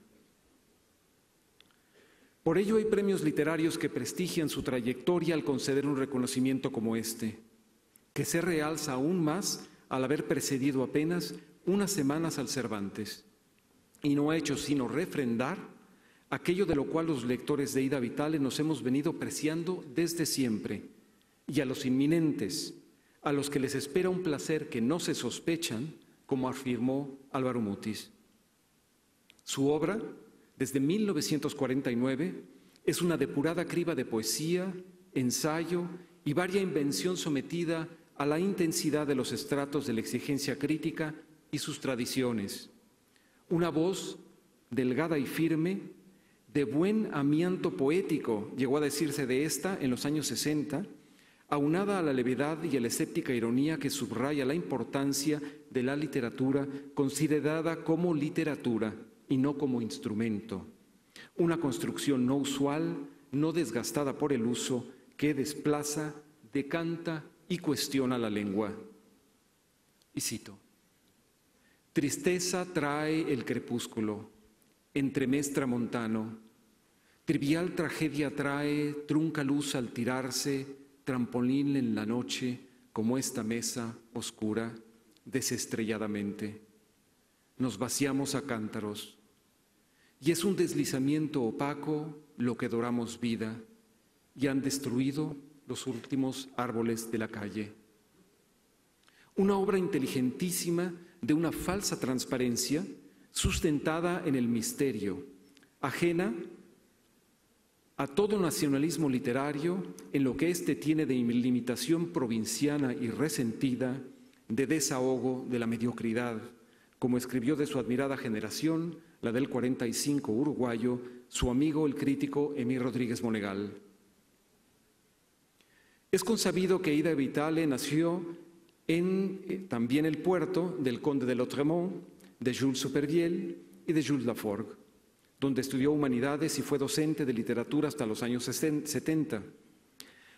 Por ello hay premios literarios que prestigian su trayectoria al conceder un reconocimiento como este, que se realza aún más al haber precedido apenas unas semanas al Cervantes, y no ha hecho sino refrendar aquello de lo cual los lectores de Ida Vitale nos hemos venido preciando desde siempre, y a los inminentes, a los que les espera un placer que no se sospechan, como afirmó Álvaro Mutis. Su obra, desde 1949 es una depurada criba de poesía, ensayo y varia invención sometida a la intensidad de los estratos de la exigencia crítica y sus tradiciones. Una voz delgada y firme, de buen amianto poético, llegó a decirse de esta en los años 60, aunada a la levedad y a la escéptica ironía que subraya la importancia de la literatura considerada como literatura y no como instrumento. Una construcción no usual, no desgastada por el uso, que desplaza, decanta y cuestiona la lengua. Y cito, Tristeza trae el crepúsculo, entremestra montano, trivial tragedia trae, trunca luz al tirarse, trampolín en la noche, como esta mesa oscura, desestrelladamente. Nos vaciamos a cántaros, y es un deslizamiento opaco lo que doramos vida y han destruido los últimos árboles de la calle. Una obra inteligentísima de una falsa transparencia sustentada en el misterio, ajena a todo nacionalismo literario en lo que éste tiene de limitación provinciana y resentida, de desahogo de la mediocridad, como escribió de su admirada generación la del 45 uruguayo, su amigo el crítico Emir Rodríguez Monegal. Es consabido que Ida Vitale nació en eh, también el puerto del conde de Lautremont, de Jules Supervielle y de Jules Laforgue, donde estudió humanidades y fue docente de literatura hasta los años 70.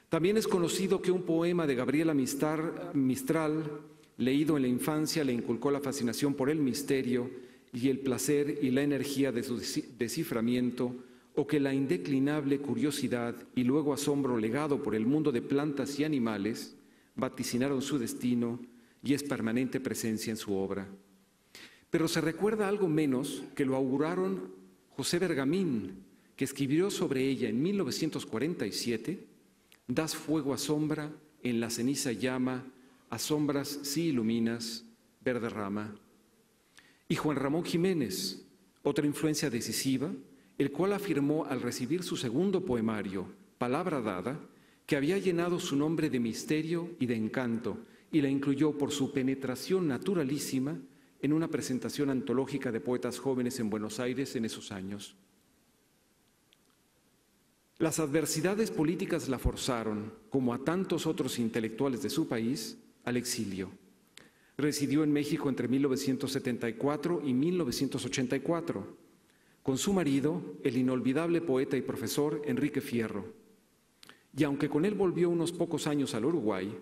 También es conocido que un poema de Gabriela Mistral, leído en la infancia, le inculcó la fascinación por el misterio y el placer y la energía de su desciframiento, o que la indeclinable curiosidad y luego asombro legado por el mundo de plantas y animales vaticinaron su destino y es permanente presencia en su obra. Pero se recuerda algo menos que lo auguraron José Bergamín, que escribió sobre ella en 1947, Das fuego a sombra, en la ceniza llama, a sombras sí iluminas, verde rama. Y Juan Ramón Jiménez, otra influencia decisiva, el cual afirmó al recibir su segundo poemario, Palabra Dada, que había llenado su nombre de misterio y de encanto, y la incluyó por su penetración naturalísima en una presentación antológica de poetas jóvenes en Buenos Aires en esos años. Las adversidades políticas la forzaron, como a tantos otros intelectuales de su país, al exilio. Residió en México entre 1974 y 1984, con su marido, el inolvidable poeta y profesor Enrique Fierro. Y aunque con él volvió unos pocos años al Uruguay,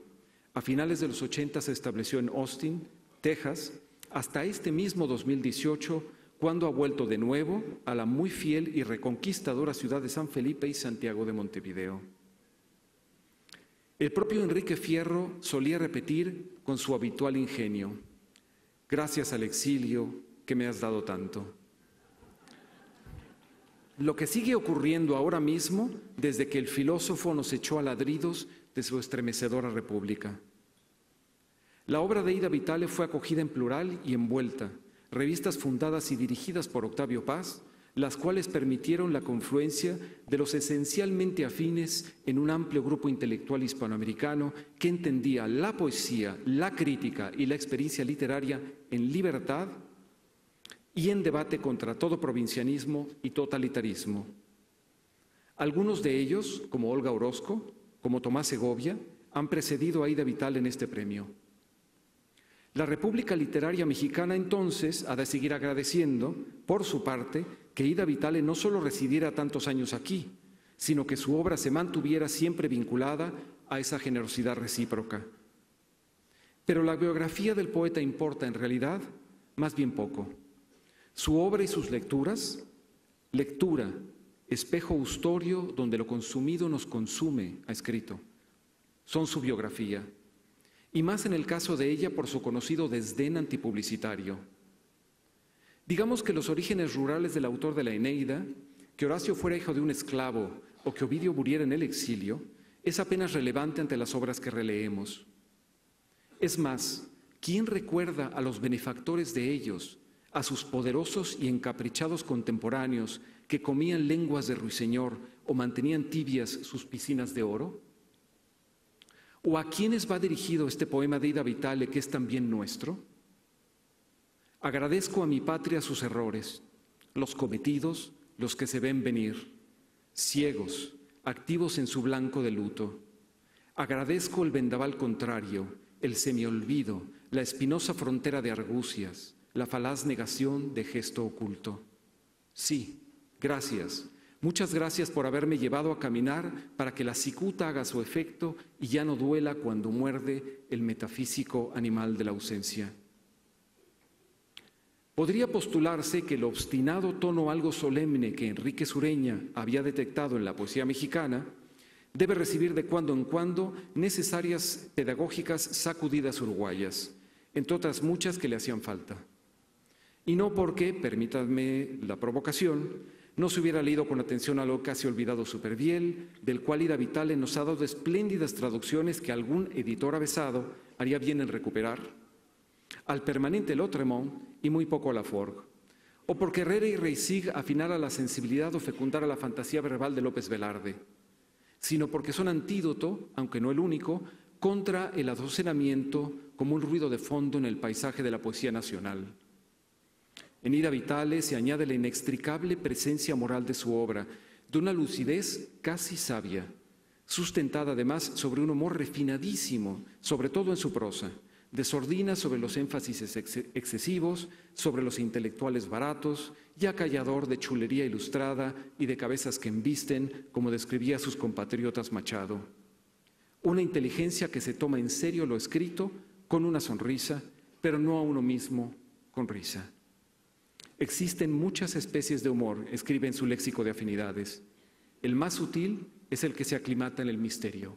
a finales de los 80 se estableció en Austin, Texas, hasta este mismo 2018 cuando ha vuelto de nuevo a la muy fiel y reconquistadora ciudad de San Felipe y Santiago de Montevideo. El propio Enrique Fierro solía repetir con su habitual ingenio, gracias al exilio que me has dado tanto. Lo que sigue ocurriendo ahora mismo desde que el filósofo nos echó a ladridos de su estremecedora república. La obra de Ida Vitale fue acogida en plural y envuelta revistas fundadas y dirigidas por Octavio Paz, las cuales permitieron la confluencia de los esencialmente afines en un amplio grupo intelectual hispanoamericano que entendía la poesía, la crítica y la experiencia literaria en libertad y en debate contra todo provincianismo y totalitarismo. Algunos de ellos, como Olga Orozco, como Tomás Segovia, han precedido a Ida Vital en este premio. La República Literaria Mexicana entonces ha de seguir agradeciendo, por su parte, que Ida Vitale no solo residiera tantos años aquí, sino que su obra se mantuviera siempre vinculada a esa generosidad recíproca. Pero la biografía del poeta importa en realidad más bien poco. Su obra y sus lecturas, lectura, espejo ustorio donde lo consumido nos consume, ha escrito, son su biografía y más en el caso de ella por su conocido desdén antipublicitario. Digamos que los orígenes rurales del autor de la Eneida, que Horacio fuera hijo de un esclavo o que Ovidio muriera en el exilio, es apenas relevante ante las obras que releemos. Es más, ¿quién recuerda a los benefactores de ellos, a sus poderosos y encaprichados contemporáneos que comían lenguas de ruiseñor o mantenían tibias sus piscinas de oro? ¿O a quiénes va dirigido este poema de Ida Vitale que es también nuestro? Agradezco a mi patria sus errores, los cometidos, los que se ven venir, ciegos, activos en su blanco de luto. Agradezco el vendaval contrario, el semiolvido, la espinosa frontera de argucias, la falaz negación de gesto oculto. Sí, gracias, Muchas gracias por haberme llevado a caminar para que la cicuta haga su efecto y ya no duela cuando muerde el metafísico animal de la ausencia. Podría postularse que el obstinado tono algo solemne que Enrique Sureña había detectado en la poesía mexicana debe recibir de cuando en cuando necesarias pedagógicas sacudidas uruguayas, entre otras muchas que le hacían falta. Y no porque, permítanme la provocación, no se hubiera leído con atención a lo casi olvidado Superviel, del cual Ida Vitale nos ha dado espléndidas traducciones que algún editor avesado haría bien en recuperar, al permanente Lotremont y muy poco a la Forgue, o porque Herrera y Reisig afinara la sensibilidad o fecundara la fantasía verbal de López Velarde, sino porque son antídoto, aunque no el único, contra el adocenamiento como un ruido de fondo en el paisaje de la poesía nacional. En Ida Vitale se añade la inextricable presencia moral de su obra, de una lucidez casi sabia, sustentada además sobre un humor refinadísimo, sobre todo en su prosa, desordina sobre los énfasis excesivos, sobre los intelectuales baratos, y acallador de chulería ilustrada y de cabezas que embisten, como describía a sus compatriotas Machado. Una inteligencia que se toma en serio lo escrito con una sonrisa, pero no a uno mismo con risa. Existen muchas especies de humor, escribe en su léxico de afinidades. El más sutil es el que se aclimata en el misterio.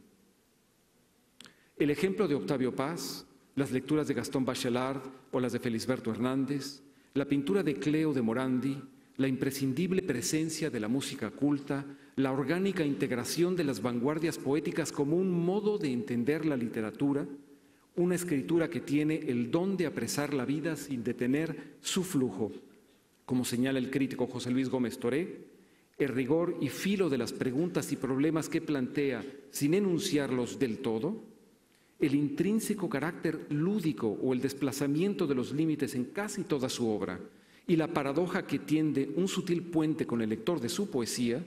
El ejemplo de Octavio Paz, las lecturas de Gastón Bachelard o las de Felisberto Hernández, la pintura de Cleo de Morandi, la imprescindible presencia de la música culta, la orgánica integración de las vanguardias poéticas como un modo de entender la literatura, una escritura que tiene el don de apresar la vida sin detener su flujo, como señala el crítico José Luis Gómez Toré, el rigor y filo de las preguntas y problemas que plantea sin enunciarlos del todo, el intrínseco carácter lúdico o el desplazamiento de los límites en casi toda su obra y la paradoja que tiende un sutil puente con el lector de su poesía,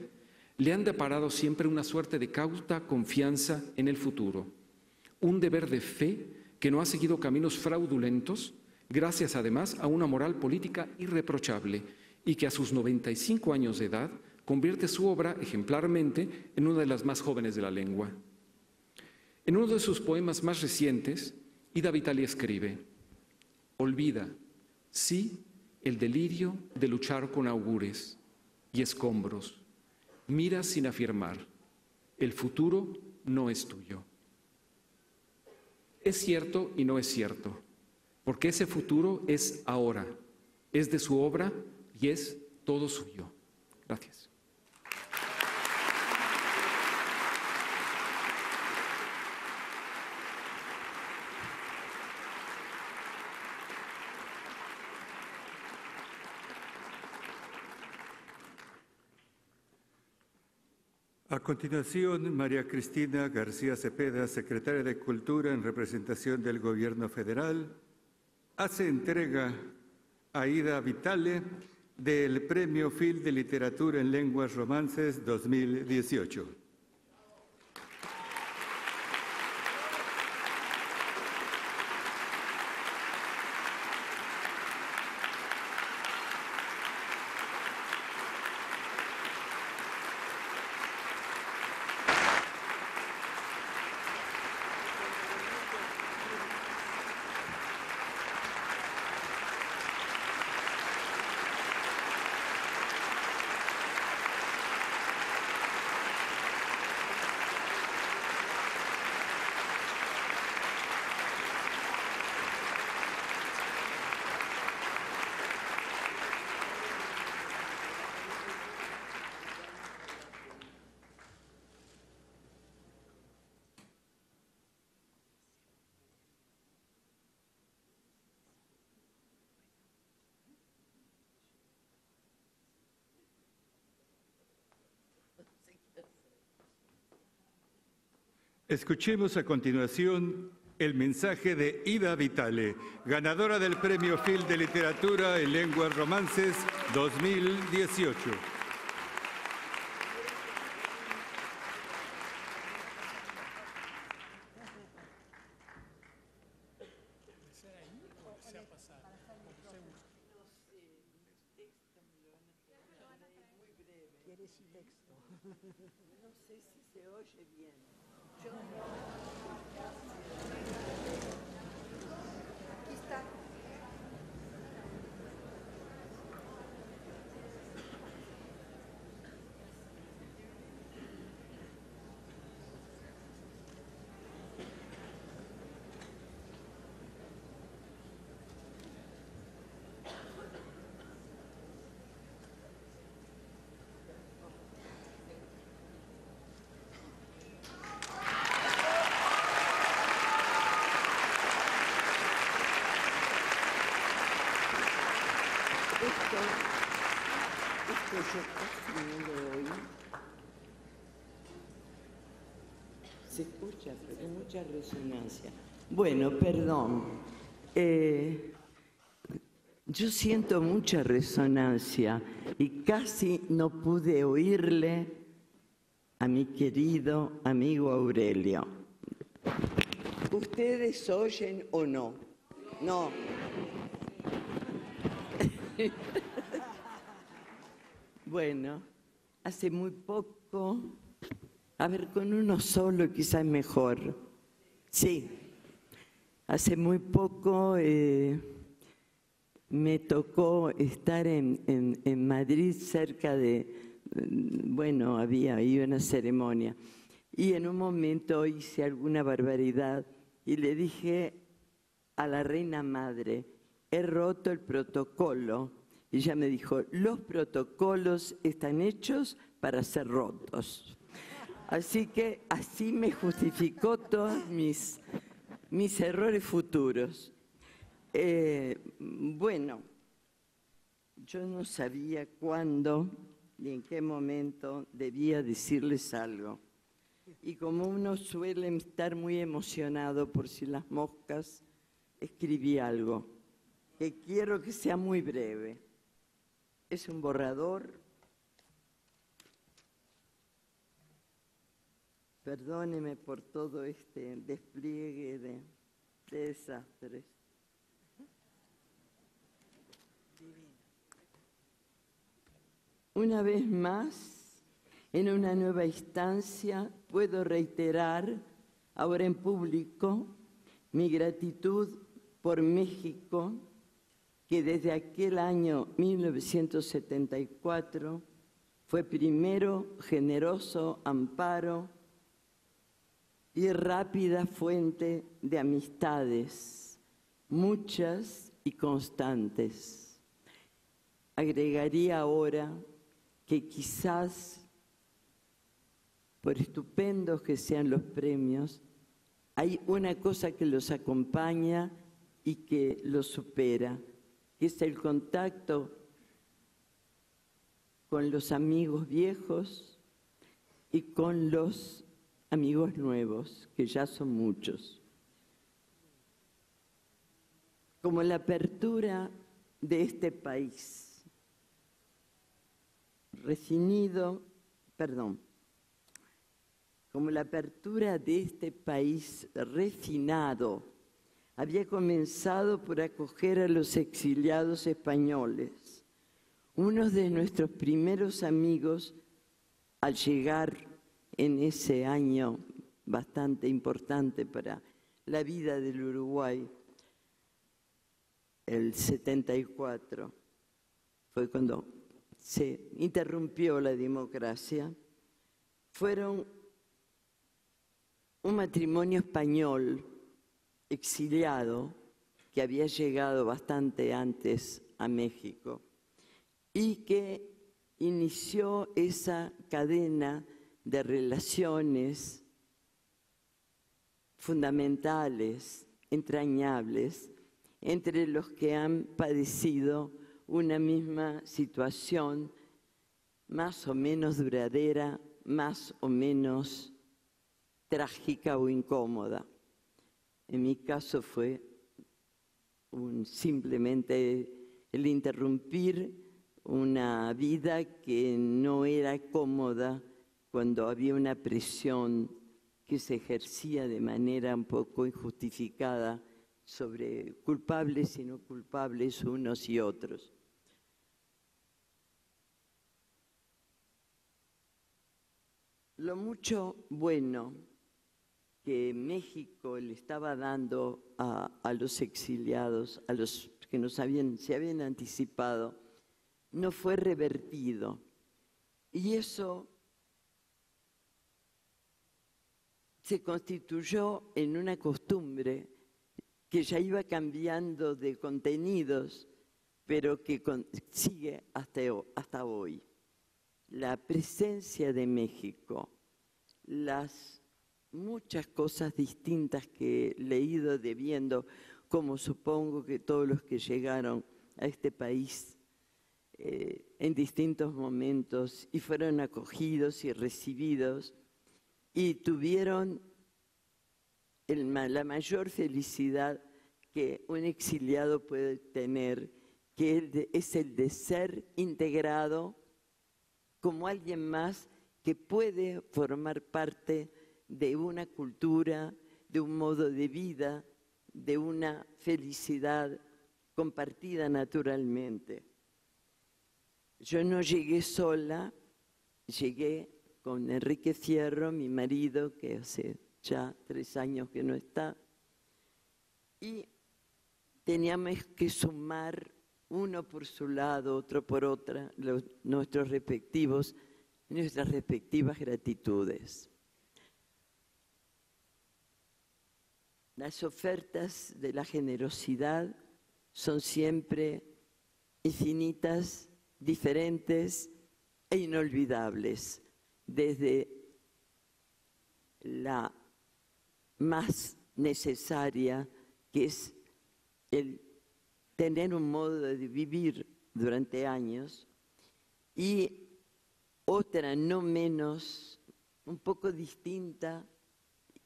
le han deparado siempre una suerte de cauta confianza en el futuro, un deber de fe que no ha seguido caminos fraudulentos, gracias además a una moral política irreprochable y que a sus 95 años de edad convierte su obra ejemplarmente en una de las más jóvenes de la lengua. En uno de sus poemas más recientes, Ida Vitali escribe, Olvida, sí, el delirio de luchar con augures y escombros. Mira sin afirmar, el futuro no es tuyo. Es cierto y no es cierto, porque ese futuro es ahora, es de su obra y es todo suyo. Gracias. A continuación, María Cristina García Cepeda, secretaria de Cultura en representación del Gobierno Federal, hace entrega a Ida Vitale del Premio Phil de Literatura en Lenguas Romances 2018. Escuchemos a continuación el mensaje de Ida Vitale, ganadora del Premio Phil de Literatura en Lenguas Romances 2018. No sé si se oye bien. Aquí está. Esto, esto yo casi no lo oí. Se escucha, pero mucha resonancia. Bueno, perdón. Eh, yo siento mucha resonancia y casi no pude oírle a mi querido amigo Aurelio. ¿Ustedes oyen o no? No. bueno, hace muy poco, a ver, con uno solo quizás mejor. Sí, hace muy poco eh, me tocó estar en, en- en Madrid cerca de, mm, bueno, había ahí una ceremonia. Y en un momento hice alguna barbaridad y le dije a la reina madre, he roto el protocolo. Y ella me dijo, los protocolos están hechos para ser rotos. Así que así me justificó todos mis, mis errores futuros. Eh, bueno, yo no sabía cuándo ni en qué momento debía decirles algo. Y como uno suele estar muy emocionado por si las moscas, escribí algo que quiero que sea muy breve. Es un borrador. Perdóneme por todo este despliegue de, de desastres. Una vez más, en una nueva instancia, puedo reiterar, ahora en público, mi gratitud por México, que desde aquel año 1974 fue primero generoso amparo y rápida fuente de amistades, muchas y constantes. Agregaría ahora que quizás, por estupendos que sean los premios, hay una cosa que los acompaña y que los supera, que es el contacto con los amigos viejos y con los amigos nuevos, que ya son muchos. Como la apertura de este país, refinido, perdón, como la apertura de este país refinado había comenzado por acoger a los exiliados españoles. Unos de nuestros primeros amigos, al llegar en ese año bastante importante para la vida del Uruguay, el 74, fue cuando se interrumpió la democracia, fueron un matrimonio español exiliado que había llegado bastante antes a México y que inició esa cadena de relaciones fundamentales, entrañables, entre los que han padecido una misma situación más o menos duradera, más o menos trágica o incómoda. En mi caso fue simplemente el interrumpir una vida que no era cómoda cuando había una presión que se ejercía de manera un poco injustificada sobre culpables y no culpables unos y otros. Lo mucho bueno que México le estaba dando a, a los exiliados, a los que nos habían, se habían anticipado, no fue revertido. Y eso se constituyó en una costumbre que ya iba cambiando de contenidos, pero que sigue hasta, hasta hoy. La presencia de México, las muchas cosas distintas que he leído de viendo, como supongo que todos los que llegaron a este país eh, en distintos momentos y fueron acogidos y recibidos y tuvieron la mayor felicidad que un exiliado puede tener, que es el de ser integrado como alguien más que puede formar parte de una cultura, de un modo de vida, de una felicidad compartida naturalmente. Yo no llegué sola, llegué con Enrique Fierro, mi marido, que hace ya tres años que no está, y teníamos que sumar uno por su lado, otro por otra, nuestros respectivos, nuestras respectivas gratitudes. Las ofertas de la generosidad son siempre infinitas, diferentes e inolvidables, desde la más necesaria, que es el tener un modo de vivir durante años, y otra no menos, un poco distinta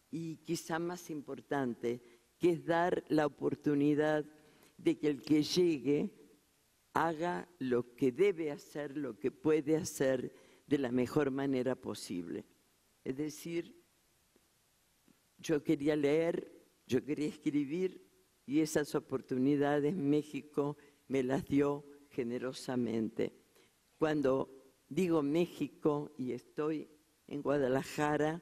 y quizá más importante, que es dar la oportunidad de que el que llegue haga lo que debe hacer, lo que puede hacer de la mejor manera posible. Es decir, yo quería leer, yo quería escribir y esas oportunidades México me las dio generosamente. Cuando digo México y estoy en Guadalajara,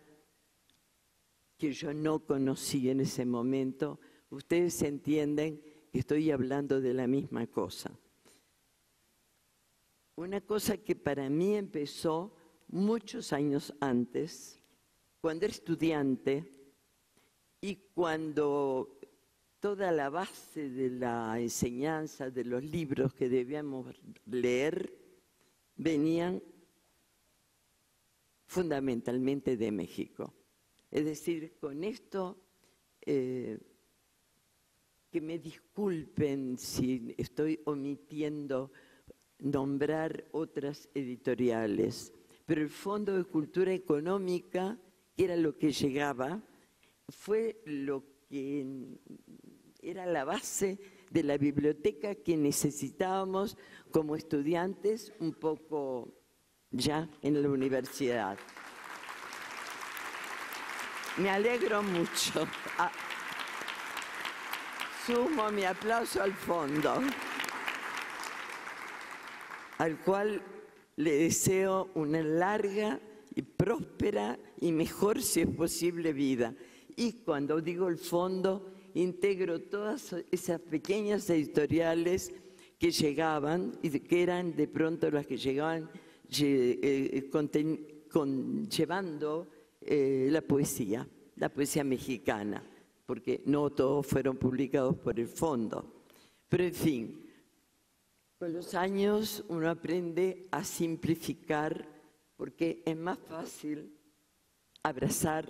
que yo no conocí en ese momento, ustedes entienden que estoy hablando de la misma cosa. Una cosa que para mí empezó muchos años antes, cuando era estudiante y cuando toda la base de la enseñanza, de los libros que debíamos leer, venían fundamentalmente de México. Es decir, con esto, eh, que me disculpen si estoy omitiendo nombrar otras editoriales, pero el Fondo de Cultura Económica, que era lo que llegaba, fue lo que era la base de la biblioteca que necesitábamos como estudiantes un poco ya en la universidad. Me alegro mucho. Ah, sumo mi aplauso al fondo, al cual le deseo una larga y próspera y mejor, si es posible, vida. Y cuando digo el fondo, integro todas esas pequeñas editoriales que llegaban y que eran de pronto las que llegaban lle- eh, llevando eh, la poesía, la poesía mexicana, porque no todos fueron publicados por el fondo. Pero en fin, con los años uno aprende a simplificar porque es más fácil abrazar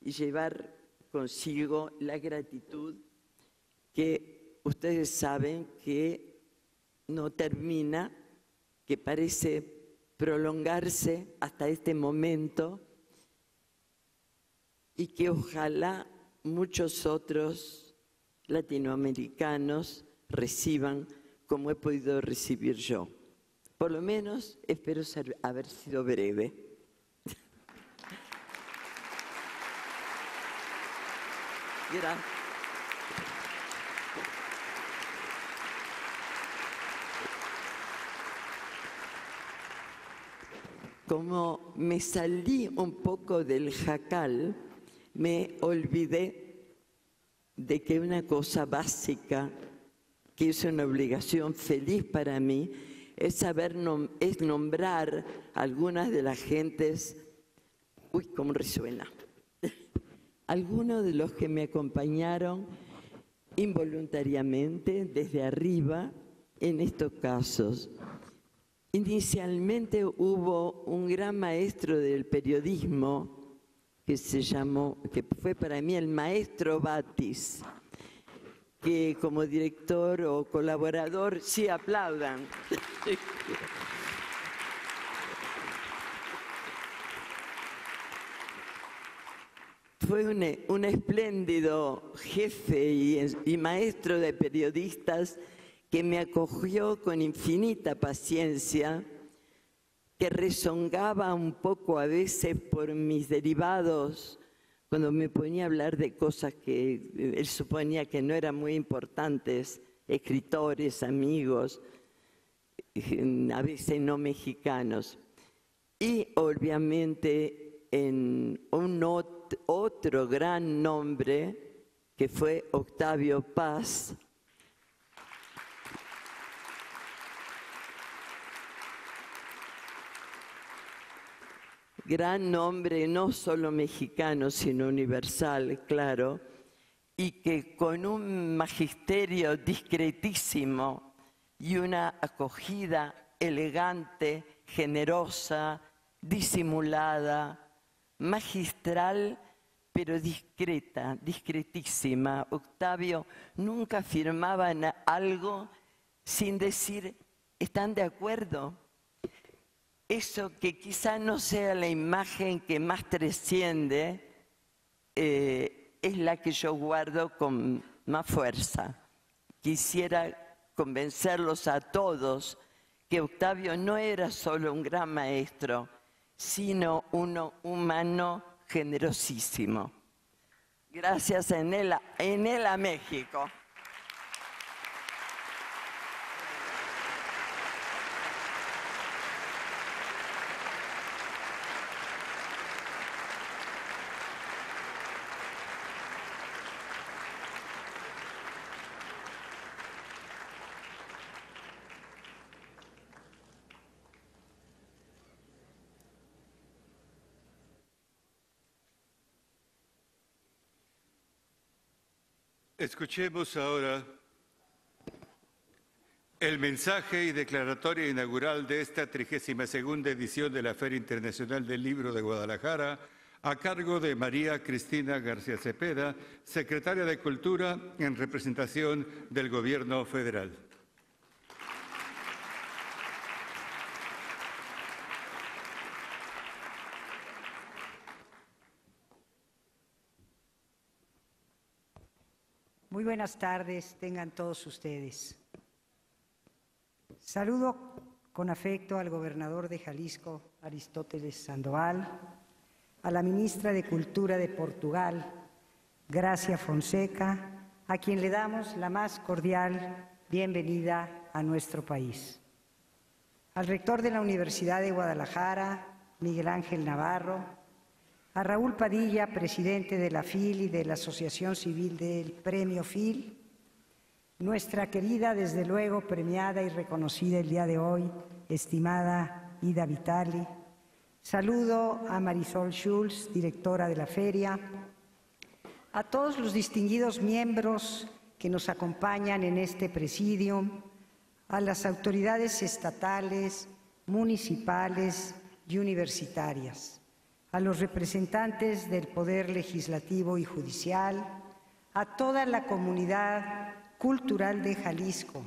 y llevar consigo la gratitud que ustedes saben que no termina, que parece prolongarse hasta este momento y que ojalá muchos otros latinoamericanos reciban como he podido recibir yo. Por lo menos espero ser- haber sido breve. Gracias. Como me salí un poco del jacal, me olvidé de que una cosa básica, que es una obligación feliz para mí, es saber es nombrar algunas de las gentes, uy, cómo resuena, algunos de los que me acompañaron involuntariamente desde arriba en estos casos. Inicialmente hubo un gran maestro del periodismo que se llamó, que fue para mí el maestro Batis, que como director o colaborador, sí aplaudan. Fue un, un espléndido jefe y, y maestro de periodistas que me acogió con infinita paciencia, que rezongaba un poco a veces por mis derivados cuando me ponía a hablar de cosas que eh, él suponía que no eran muy importantes, escritores, amigos, eh, a veces no mexicanos. Y obviamente en un ot- otro gran nombre que fue Octavio Paz, gran nombre, no solo mexicano, sino universal, claro, y que con un magisterio discretísimo y una acogida elegante, generosa, disimulada, magistral, pero discreta, discretísima. Octavio nunca afirmaba algo sin decir, ¿están de acuerdo? Eso que quizá no sea la imagen que más trasciende, eh, es la que yo guardo con más fuerza. Quisiera convencerlos a todos que Octavio no era solo un gran maestro, sino uno humano generosísimo. Gracias en él, en él a México. Escuchemos ahora el mensaje y declaratoria inaugural de esta 32 edición de la Feria Internacional del Libro de Guadalajara, a cargo de María Cristina García Cepeda, secretaria de Cultura en representación del Gobierno Federal. Muy buenas tardes, tengan todos ustedes. Saludo con afecto al gobernador de Jalisco, Aristóteles Sandoval, a la ministra de Cultura de Portugal, Gracia Fonseca, a quien le damos la más cordial bienvenida a nuestro país. Al rector de la Universidad de Guadalajara, Miguel Ángel Navarro, a Raúl Padilla, presidente de la FIL y de la Asociación Civil del Premio FIL, nuestra querida, desde luego, premiada y reconocida el día de hoy, estimada Ida Vitali. Saludo a Marisol Schulz, directora de la feria, a todos los distinguidos miembros que nos acompañan en este presidium, a las autoridades estatales, municipales y universitarias a los representantes del Poder Legislativo y Judicial, a toda la comunidad cultural de Jalisco,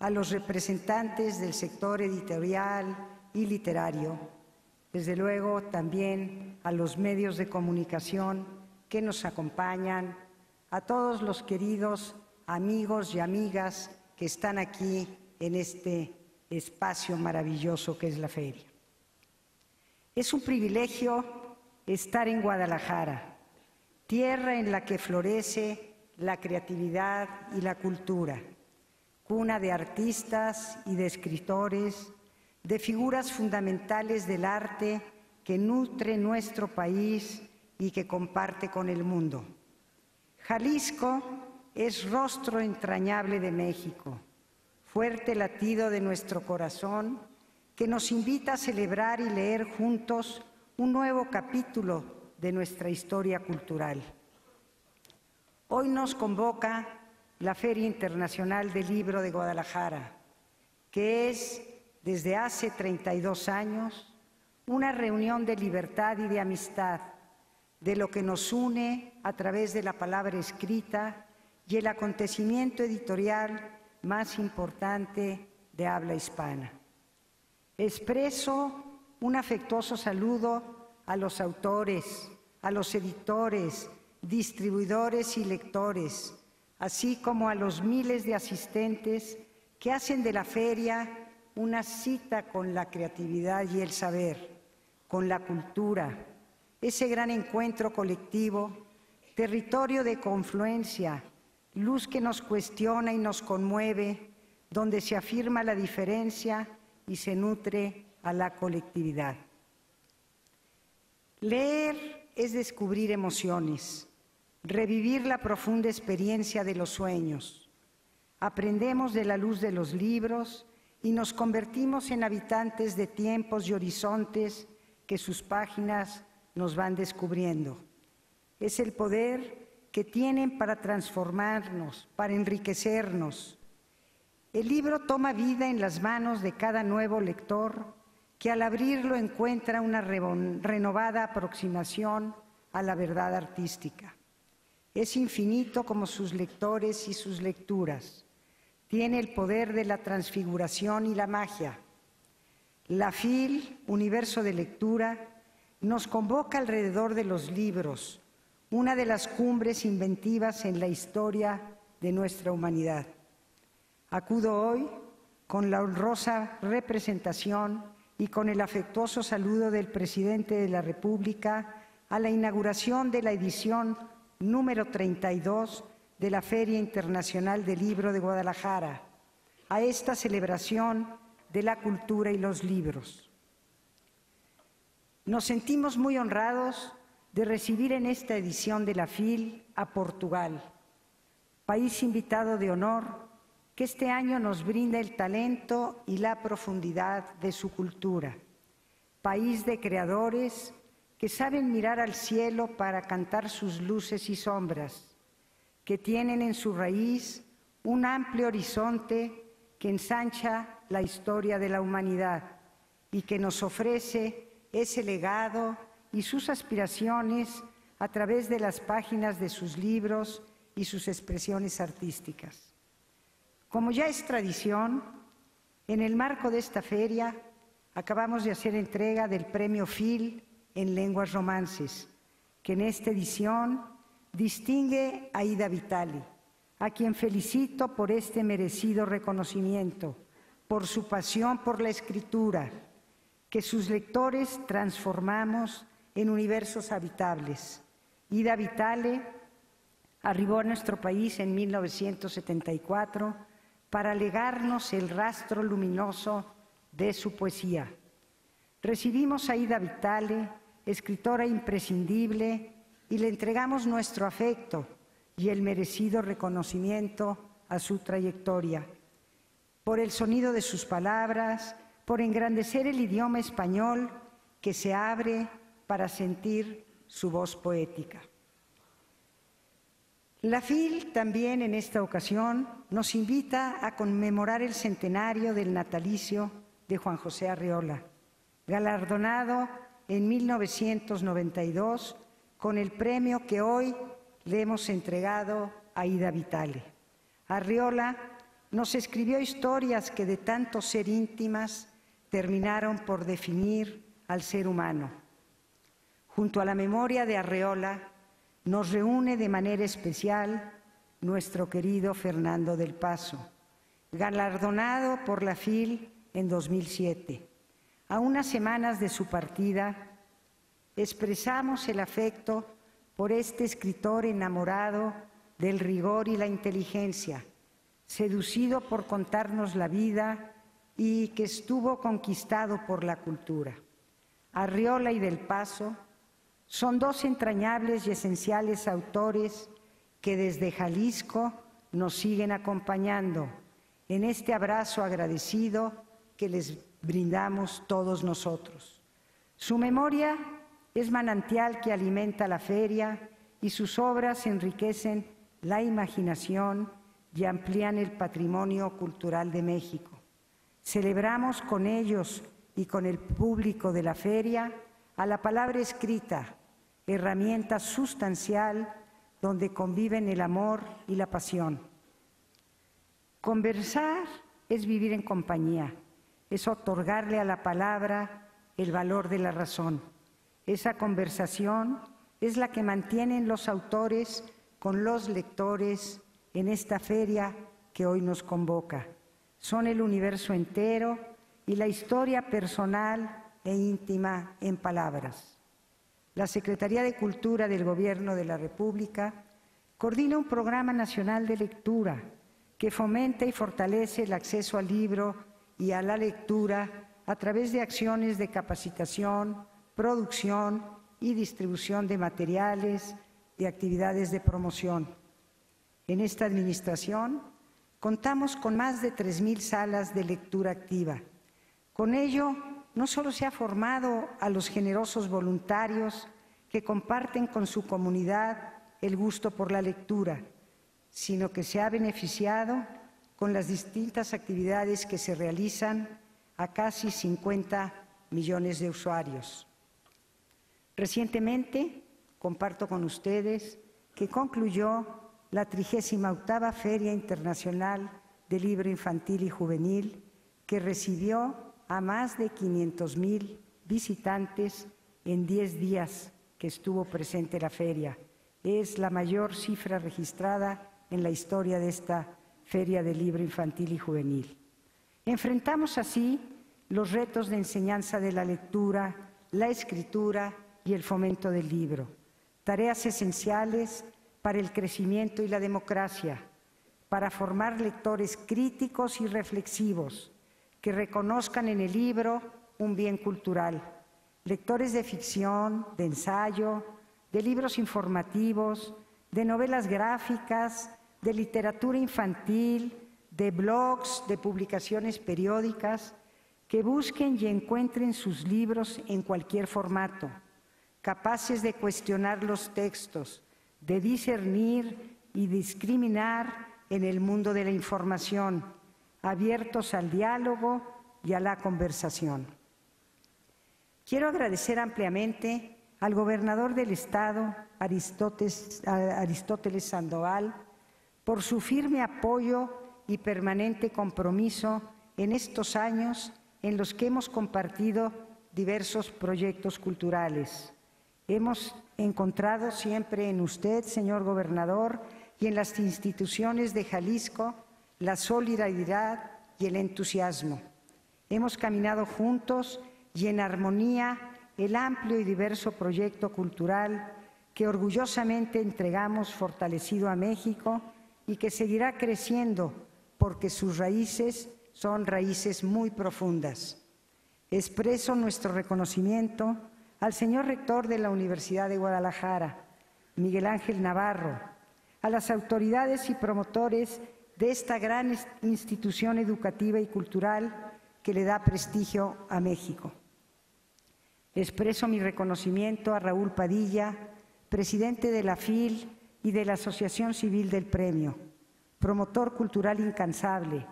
a los representantes del sector editorial y literario, desde luego también a los medios de comunicación que nos acompañan, a todos los queridos amigos y amigas que están aquí en este espacio maravilloso que es la feria. Es un privilegio estar en Guadalajara, tierra en la que florece la creatividad y la cultura, cuna de artistas y de escritores, de figuras fundamentales del arte que nutre nuestro país y que comparte con el mundo. Jalisco es rostro entrañable de México, fuerte latido de nuestro corazón que nos invita a celebrar y leer juntos un nuevo capítulo de nuestra historia cultural. Hoy nos convoca la Feria Internacional del Libro de Guadalajara, que es desde hace 32 años una reunión de libertad y de amistad, de lo que nos une a través de la palabra escrita y el acontecimiento editorial más importante de habla hispana. Expreso un afectuoso saludo a los autores, a los editores, distribuidores y lectores, así como a los miles de asistentes que hacen de la feria una cita con la creatividad y el saber, con la cultura, ese gran encuentro colectivo, territorio de confluencia, luz que nos cuestiona y nos conmueve, donde se afirma la diferencia y se nutre a la colectividad. Leer es descubrir emociones, revivir la profunda experiencia de los sueños. Aprendemos de la luz de los libros y nos convertimos en habitantes de tiempos y horizontes que sus páginas nos van descubriendo. Es el poder que tienen para transformarnos, para enriquecernos. El libro toma vida en las manos de cada nuevo lector que al abrirlo encuentra una renovada aproximación a la verdad artística. Es infinito como sus lectores y sus lecturas. Tiene el poder de la transfiguración y la magia. La FIL, Universo de Lectura, nos convoca alrededor de los libros, una de las cumbres inventivas en la historia de nuestra humanidad. Acudo hoy con la honrosa representación y con el afectuoso saludo del presidente de la República a la inauguración de la edición número 32 de la Feria Internacional del Libro de Guadalajara, a esta celebración de la cultura y los libros. Nos sentimos muy honrados de recibir en esta edición de la FIL a Portugal, país invitado de honor que este año nos brinda el talento y la profundidad de su cultura, país de creadores que saben mirar al cielo para cantar sus luces y sombras, que tienen en su raíz un amplio horizonte que ensancha la historia de la humanidad y que nos ofrece ese legado y sus aspiraciones a través de las páginas de sus libros y sus expresiones artísticas. Como ya es tradición, en el marco de esta feria acabamos de hacer entrega del premio FIL en lenguas romances, que en esta edición distingue a Ida Vitali, a quien felicito por este merecido reconocimiento, por su pasión por la escritura, que sus lectores transformamos en universos habitables. Ida Vitale arribó a nuestro país en 1974 para legarnos el rastro luminoso de su poesía. Recibimos a Ida Vitale escritora imprescindible, y le entregamos nuestro afecto y el merecido reconocimiento a su trayectoria. Por el sonido de sus palabras, por engrandecer el idioma español que se abre para sentir su voz poética. La FIL también en esta ocasión nos invita a conmemorar el centenario del natalicio de Juan José Arreola, galardonado en 1992 con el premio que hoy le hemos entregado a Ida Vitale. Arriola nos escribió historias que de tanto ser íntimas terminaron por definir al ser humano. Junto a la memoria de Arreola nos reúne de manera especial nuestro querido Fernando del Paso, galardonado por la FIL en 2007. A unas semanas de su partida, expresamos el afecto por este escritor enamorado del rigor y la inteligencia, seducido por contarnos la vida y que estuvo conquistado por la cultura. Arriola y Del Paso son dos entrañables y esenciales autores que desde Jalisco nos siguen acompañando en este abrazo agradecido que les brindamos todos nosotros. Su memoria es manantial que alimenta la feria y sus obras enriquecen la imaginación y amplían el patrimonio cultural de México. Celebramos con ellos y con el público de la feria a la palabra escrita, herramienta sustancial donde conviven el amor y la pasión. Conversar es vivir en compañía es otorgarle a la palabra el valor de la razón. Esa conversación es la que mantienen los autores con los lectores en esta feria que hoy nos convoca. Son el universo entero y la historia personal e íntima en palabras. La Secretaría de Cultura del Gobierno de la República coordina un programa nacional de lectura que fomenta y fortalece el acceso al libro y a la lectura a través de acciones de capacitación, producción y distribución de materiales y actividades de promoción. En esta administración contamos con más de 3.000 salas de lectura activa. Con ello, no solo se ha formado a los generosos voluntarios que comparten con su comunidad el gusto por la lectura, sino que se ha beneficiado con las distintas actividades que se realizan a casi 50 millones de usuarios. Recientemente, comparto con ustedes que concluyó la 38 Feria Internacional del Libro Infantil y Juvenil, que recibió a más de 500 mil visitantes en 10 días que estuvo presente la feria. Es la mayor cifra registrada en la historia de esta Feria del Libro Infantil y Juvenil. Enfrentamos así los retos de enseñanza de la lectura, la escritura y el fomento del libro, tareas esenciales para el crecimiento y la democracia, para formar lectores críticos y reflexivos que reconozcan en el libro un bien cultural, lectores de ficción, de ensayo, de libros informativos, de novelas gráficas, de literatura infantil, de blogs, de publicaciones periódicas, que busquen y encuentren sus libros en cualquier formato, capaces de cuestionar los textos, de discernir y discriminar en el mundo de la información, abiertos al diálogo y a la conversación. Quiero agradecer ampliamente al gobernador del Estado, Aristóteles, Sandoval, por su firme apoyo y permanente compromiso en estos años en los que hemos compartido diversos proyectos culturales. Hemos encontrado siempre en usted, señor gobernador, y en las instituciones de Jalisco la solidaridad y el entusiasmo. Hemos caminado juntos y en armonía el amplio y diverso proyecto cultural que orgullosamente entregamos fortalecido a México y que seguirá creciendo porque sus raíces son raíces muy profundas. Expreso nuestro reconocimiento al señor rector de la Universidad de Guadalajara, Miguel Ángel Navarro, a las autoridades y promotores de esta gran institución educativa y cultural que le da prestigio a México. Expreso mi reconocimiento a Raúl Padilla, presidente de la FIL y de la Asociación Civil del Premio, promotor cultural incansable.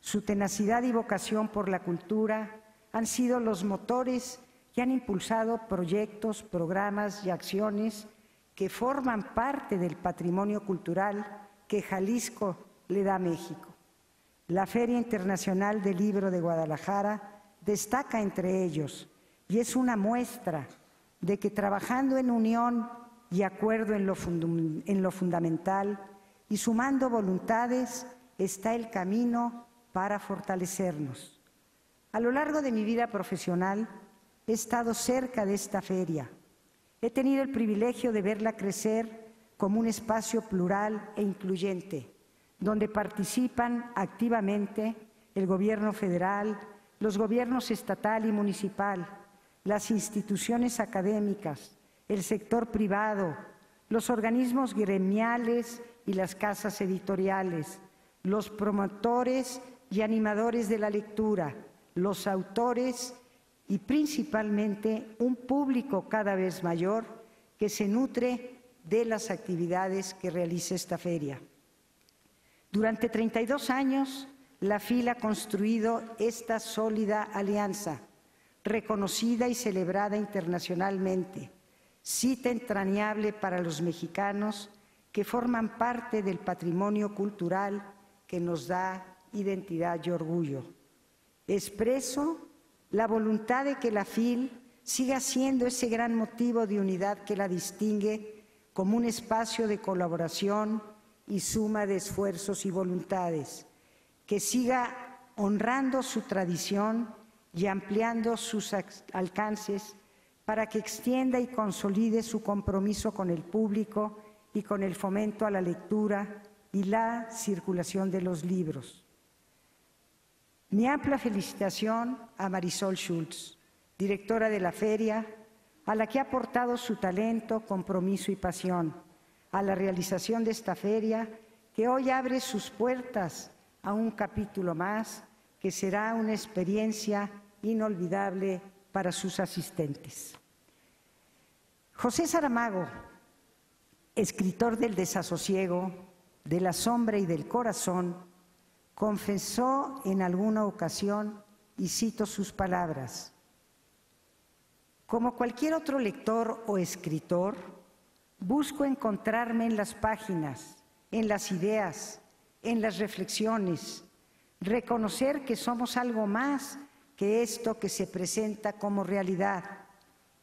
Su tenacidad y vocación por la cultura han sido los motores que han impulsado proyectos, programas y acciones que forman parte del patrimonio cultural que Jalisco le da México. La Feria Internacional del Libro de Guadalajara destaca entre ellos y es una muestra de que trabajando en unión y acuerdo en lo, en lo fundamental y sumando voluntades está el camino para fortalecernos. A lo largo de mi vida profesional he estado cerca de esta feria. He tenido el privilegio de verla crecer como un espacio plural e incluyente, donde participan activamente el gobierno federal, los gobiernos estatal y municipal, las instituciones académicas, el sector privado, los organismos gremiales y las casas editoriales, los promotores y animadores de la lectura, los autores y principalmente un público cada vez mayor que se nutre de las actividades que realiza esta feria. Durante 32 años, la FIL ha construido esta sólida alianza, reconocida y celebrada internacionalmente cita entrañable para los mexicanos que forman parte del patrimonio cultural que nos da identidad y orgullo. Expreso la voluntad de que la FIL siga siendo ese gran motivo de unidad que la distingue como un espacio de colaboración y suma de esfuerzos y voluntades, que siga honrando su tradición y ampliando sus alcances para que extienda y consolide su compromiso con el público y con el fomento a la lectura y la circulación de los libros. Mi amplia felicitación a Marisol Schultz, directora de la feria, a la que ha aportado su talento, compromiso y pasión a la realización de esta feria que hoy abre sus puertas a un capítulo más que será una experiencia inolvidable para sus asistentes. José Saramago, escritor del desasosiego, de la sombra y del corazón, confesó en alguna ocasión, y cito sus palabras, como cualquier otro lector o escritor, busco encontrarme en las páginas, en las ideas, en las reflexiones, reconocer que somos algo más que esto que se presenta como realidad.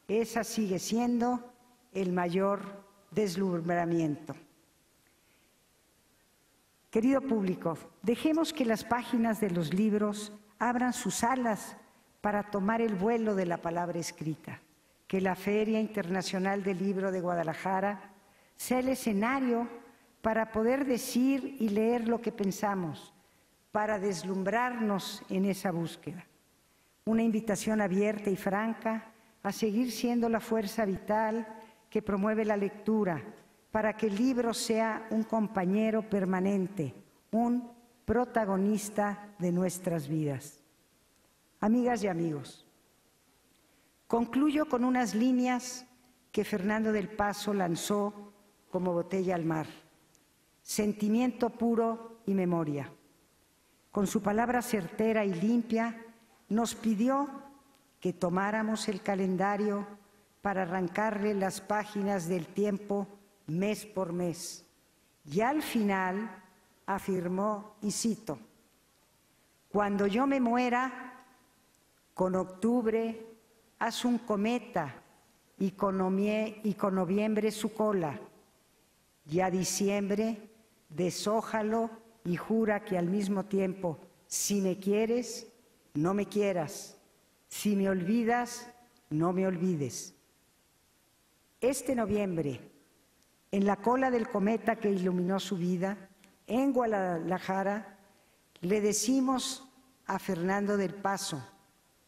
Esa sigue siendo el mayor deslumbramiento. Querido público, dejemos que las páginas de los libros abran sus alas para tomar el vuelo de la palabra escrita, que la Feria Internacional del Libro de Guadalajara sea el escenario para poder decir y leer lo que pensamos, para deslumbrarnos en esa búsqueda. Una invitación abierta y franca a seguir siendo la fuerza vital que promueve la lectura, para que el libro sea un compañero permanente, un protagonista de nuestras vidas. Amigas y amigos, concluyo con unas líneas que Fernando del Paso lanzó como botella al mar. Sentimiento puro y memoria. Con su palabra certera y limpia, nos pidió que tomáramos el calendario para arrancarle las páginas del tiempo mes por mes. Y al final afirmó, y cito, cuando yo me muera, con octubre haz un cometa y con, noviembre su cola, y a diciembre deshójalo y jura que al mismo tiempo, si me quieres, no me quieras, si me olvidas, no me olvides. Este noviembre, en la cola del cometa que iluminó su vida, en Guadalajara, le decimos a Fernando del Paso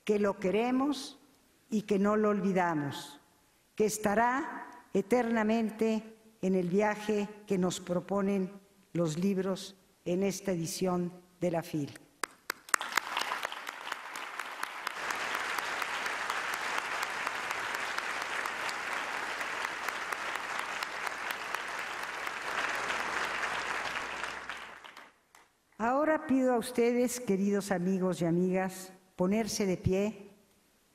que lo queremos y que no lo olvidamos, que estará eternamente en el viaje que nos proponen los libros en esta edición de la FIL. Ahora pido a ustedes, queridos amigos y amigas, ponerse de pie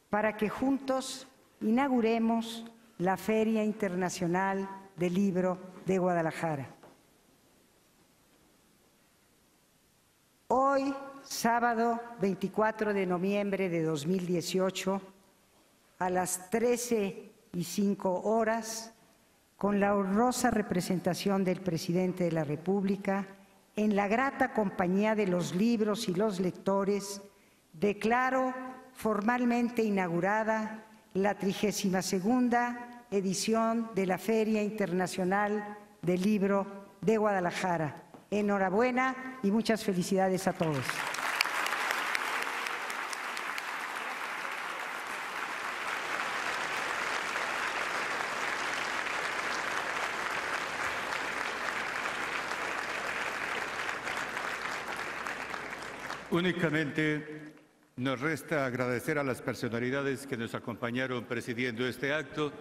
para que juntos inauguremos la Feria Internacional del Libro de Guadalajara. Hoy, sábado 24 de noviembre de 2018, a las 13 y 5 horas, con la honrosa representación del presidente de la República, en la grata compañía de los libros y los lectores, declaro formalmente inaugurada la 32 edición de la Feria Internacional del Libro de Guadalajara. Enhorabuena y muchas felicidades a todos. Únicamente nos resta agradecer a las personalidades que nos acompañaron presidiendo este acto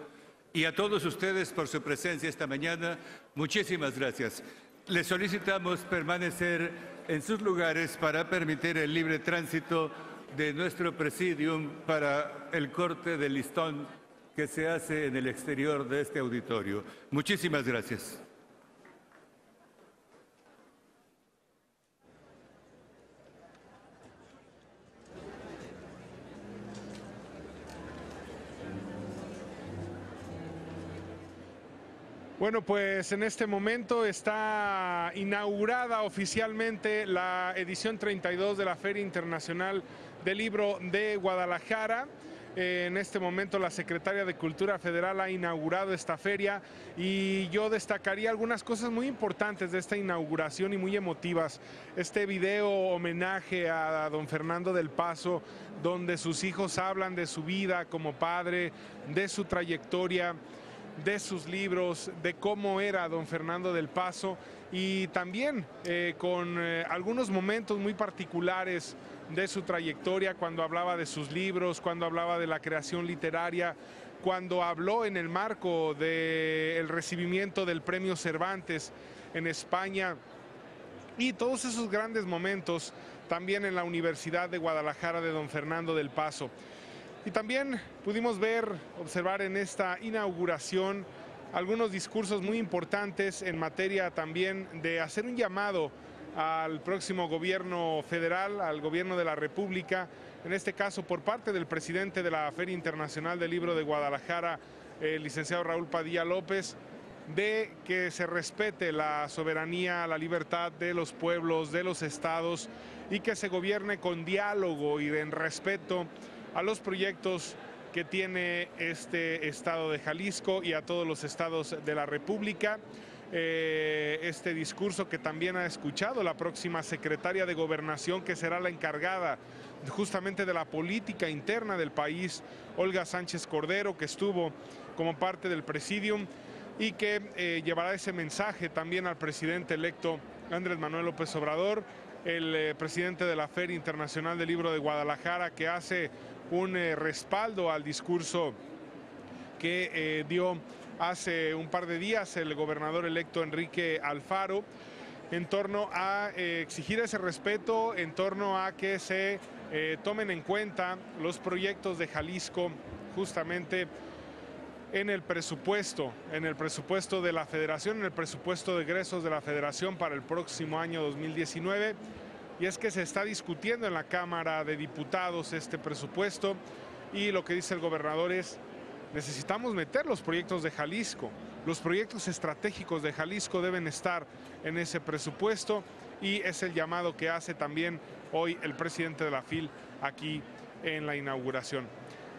y a todos ustedes por su presencia esta mañana. Muchísimas gracias. Les solicitamos permanecer en sus lugares para permitir el libre tránsito de nuestro presidium para el corte del listón que se hace en el exterior de este auditorio. Muchísimas gracias. Bueno, pues en este momento está inaugurada oficialmente la edición 32 de la Feria Internacional del Libro de Guadalajara. En este momento la Secretaria de Cultura Federal ha inaugurado esta feria y yo destacaría algunas cosas muy importantes de esta inauguración y muy emotivas. Este video homenaje a don Fernando del Paso, donde sus hijos hablan de su vida como padre, de su trayectoria de sus libros, de cómo era don Fernando del Paso y también eh, con eh, algunos momentos muy particulares de su trayectoria, cuando hablaba de sus libros, cuando hablaba de la creación literaria, cuando habló en el marco del recibimiento del premio Cervantes en España y todos esos grandes momentos también en la Universidad de Guadalajara de don Fernando del Paso. Y también pudimos ver, observar en esta inauguración algunos discursos muy importantes en materia también de hacer un llamado al próximo gobierno federal, al gobierno de la República, en este caso por parte del presidente de la Feria Internacional del Libro de Guadalajara, el licenciado Raúl Padilla López, de que se respete la soberanía, la libertad de los pueblos, de los estados y que se gobierne con diálogo y en respeto a los proyectos que tiene este estado de Jalisco y a todos los estados de la República. Eh, este discurso que también ha escuchado la próxima secretaria de Gobernación, que será la encargada justamente de la política interna del país, Olga Sánchez Cordero, que estuvo como parte del presidium y que eh, llevará ese mensaje también al presidente electo Andrés Manuel López Obrador, el eh, presidente de la Feria Internacional del Libro de Guadalajara, que hace un eh, respaldo al discurso que dio hace un par de días el gobernador electo Enrique Alfaro en torno a exigir ese respeto, en torno a que se tomen en cuenta los proyectos de Jalisco justamente en el presupuesto, en el presupuesto de la federación, en el presupuesto de egresos de la federación para el próximo año 2019. Y es que se está discutiendo en la Cámara de Diputados este presupuesto y lo que dice el gobernador es, necesitamos meter los proyectos de Jalisco. Los proyectos estratégicos de Jalisco deben estar en ese presupuesto y es el llamado que hace también hoy el presidente de la FIL aquí en la inauguración.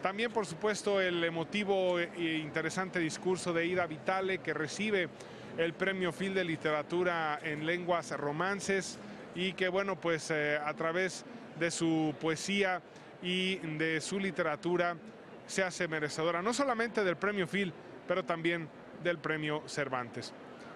También, por supuesto, el emotivo e interesante discurso de Ida Vitale, que recibe el premio Phil de Literatura en Lenguas Romances y que, bueno, pues eh, a través de su poesía y de su literatura se hace merecedora no solamente del premio Phil, pero también del premio Cervantes.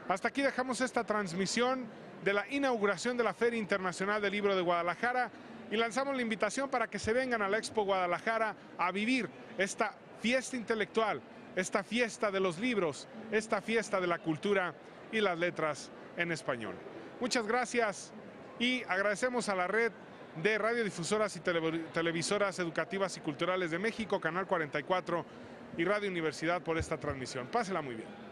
Hasta aquí dejamos esta transmisión de la inauguración de la Feria Internacional del Libro de Guadalajara y lanzamos la invitación para que se vengan a la Expo Guadalajara a vivir esta fiesta intelectual, esta fiesta de los libros, esta fiesta de la cultura y las letras en español. Muchas gracias y agradecemos a la red de radiodifusoras y televisoras educativas y culturales de México, Canal 44 y Radio Universidad por esta transmisión. Pásela muy bien.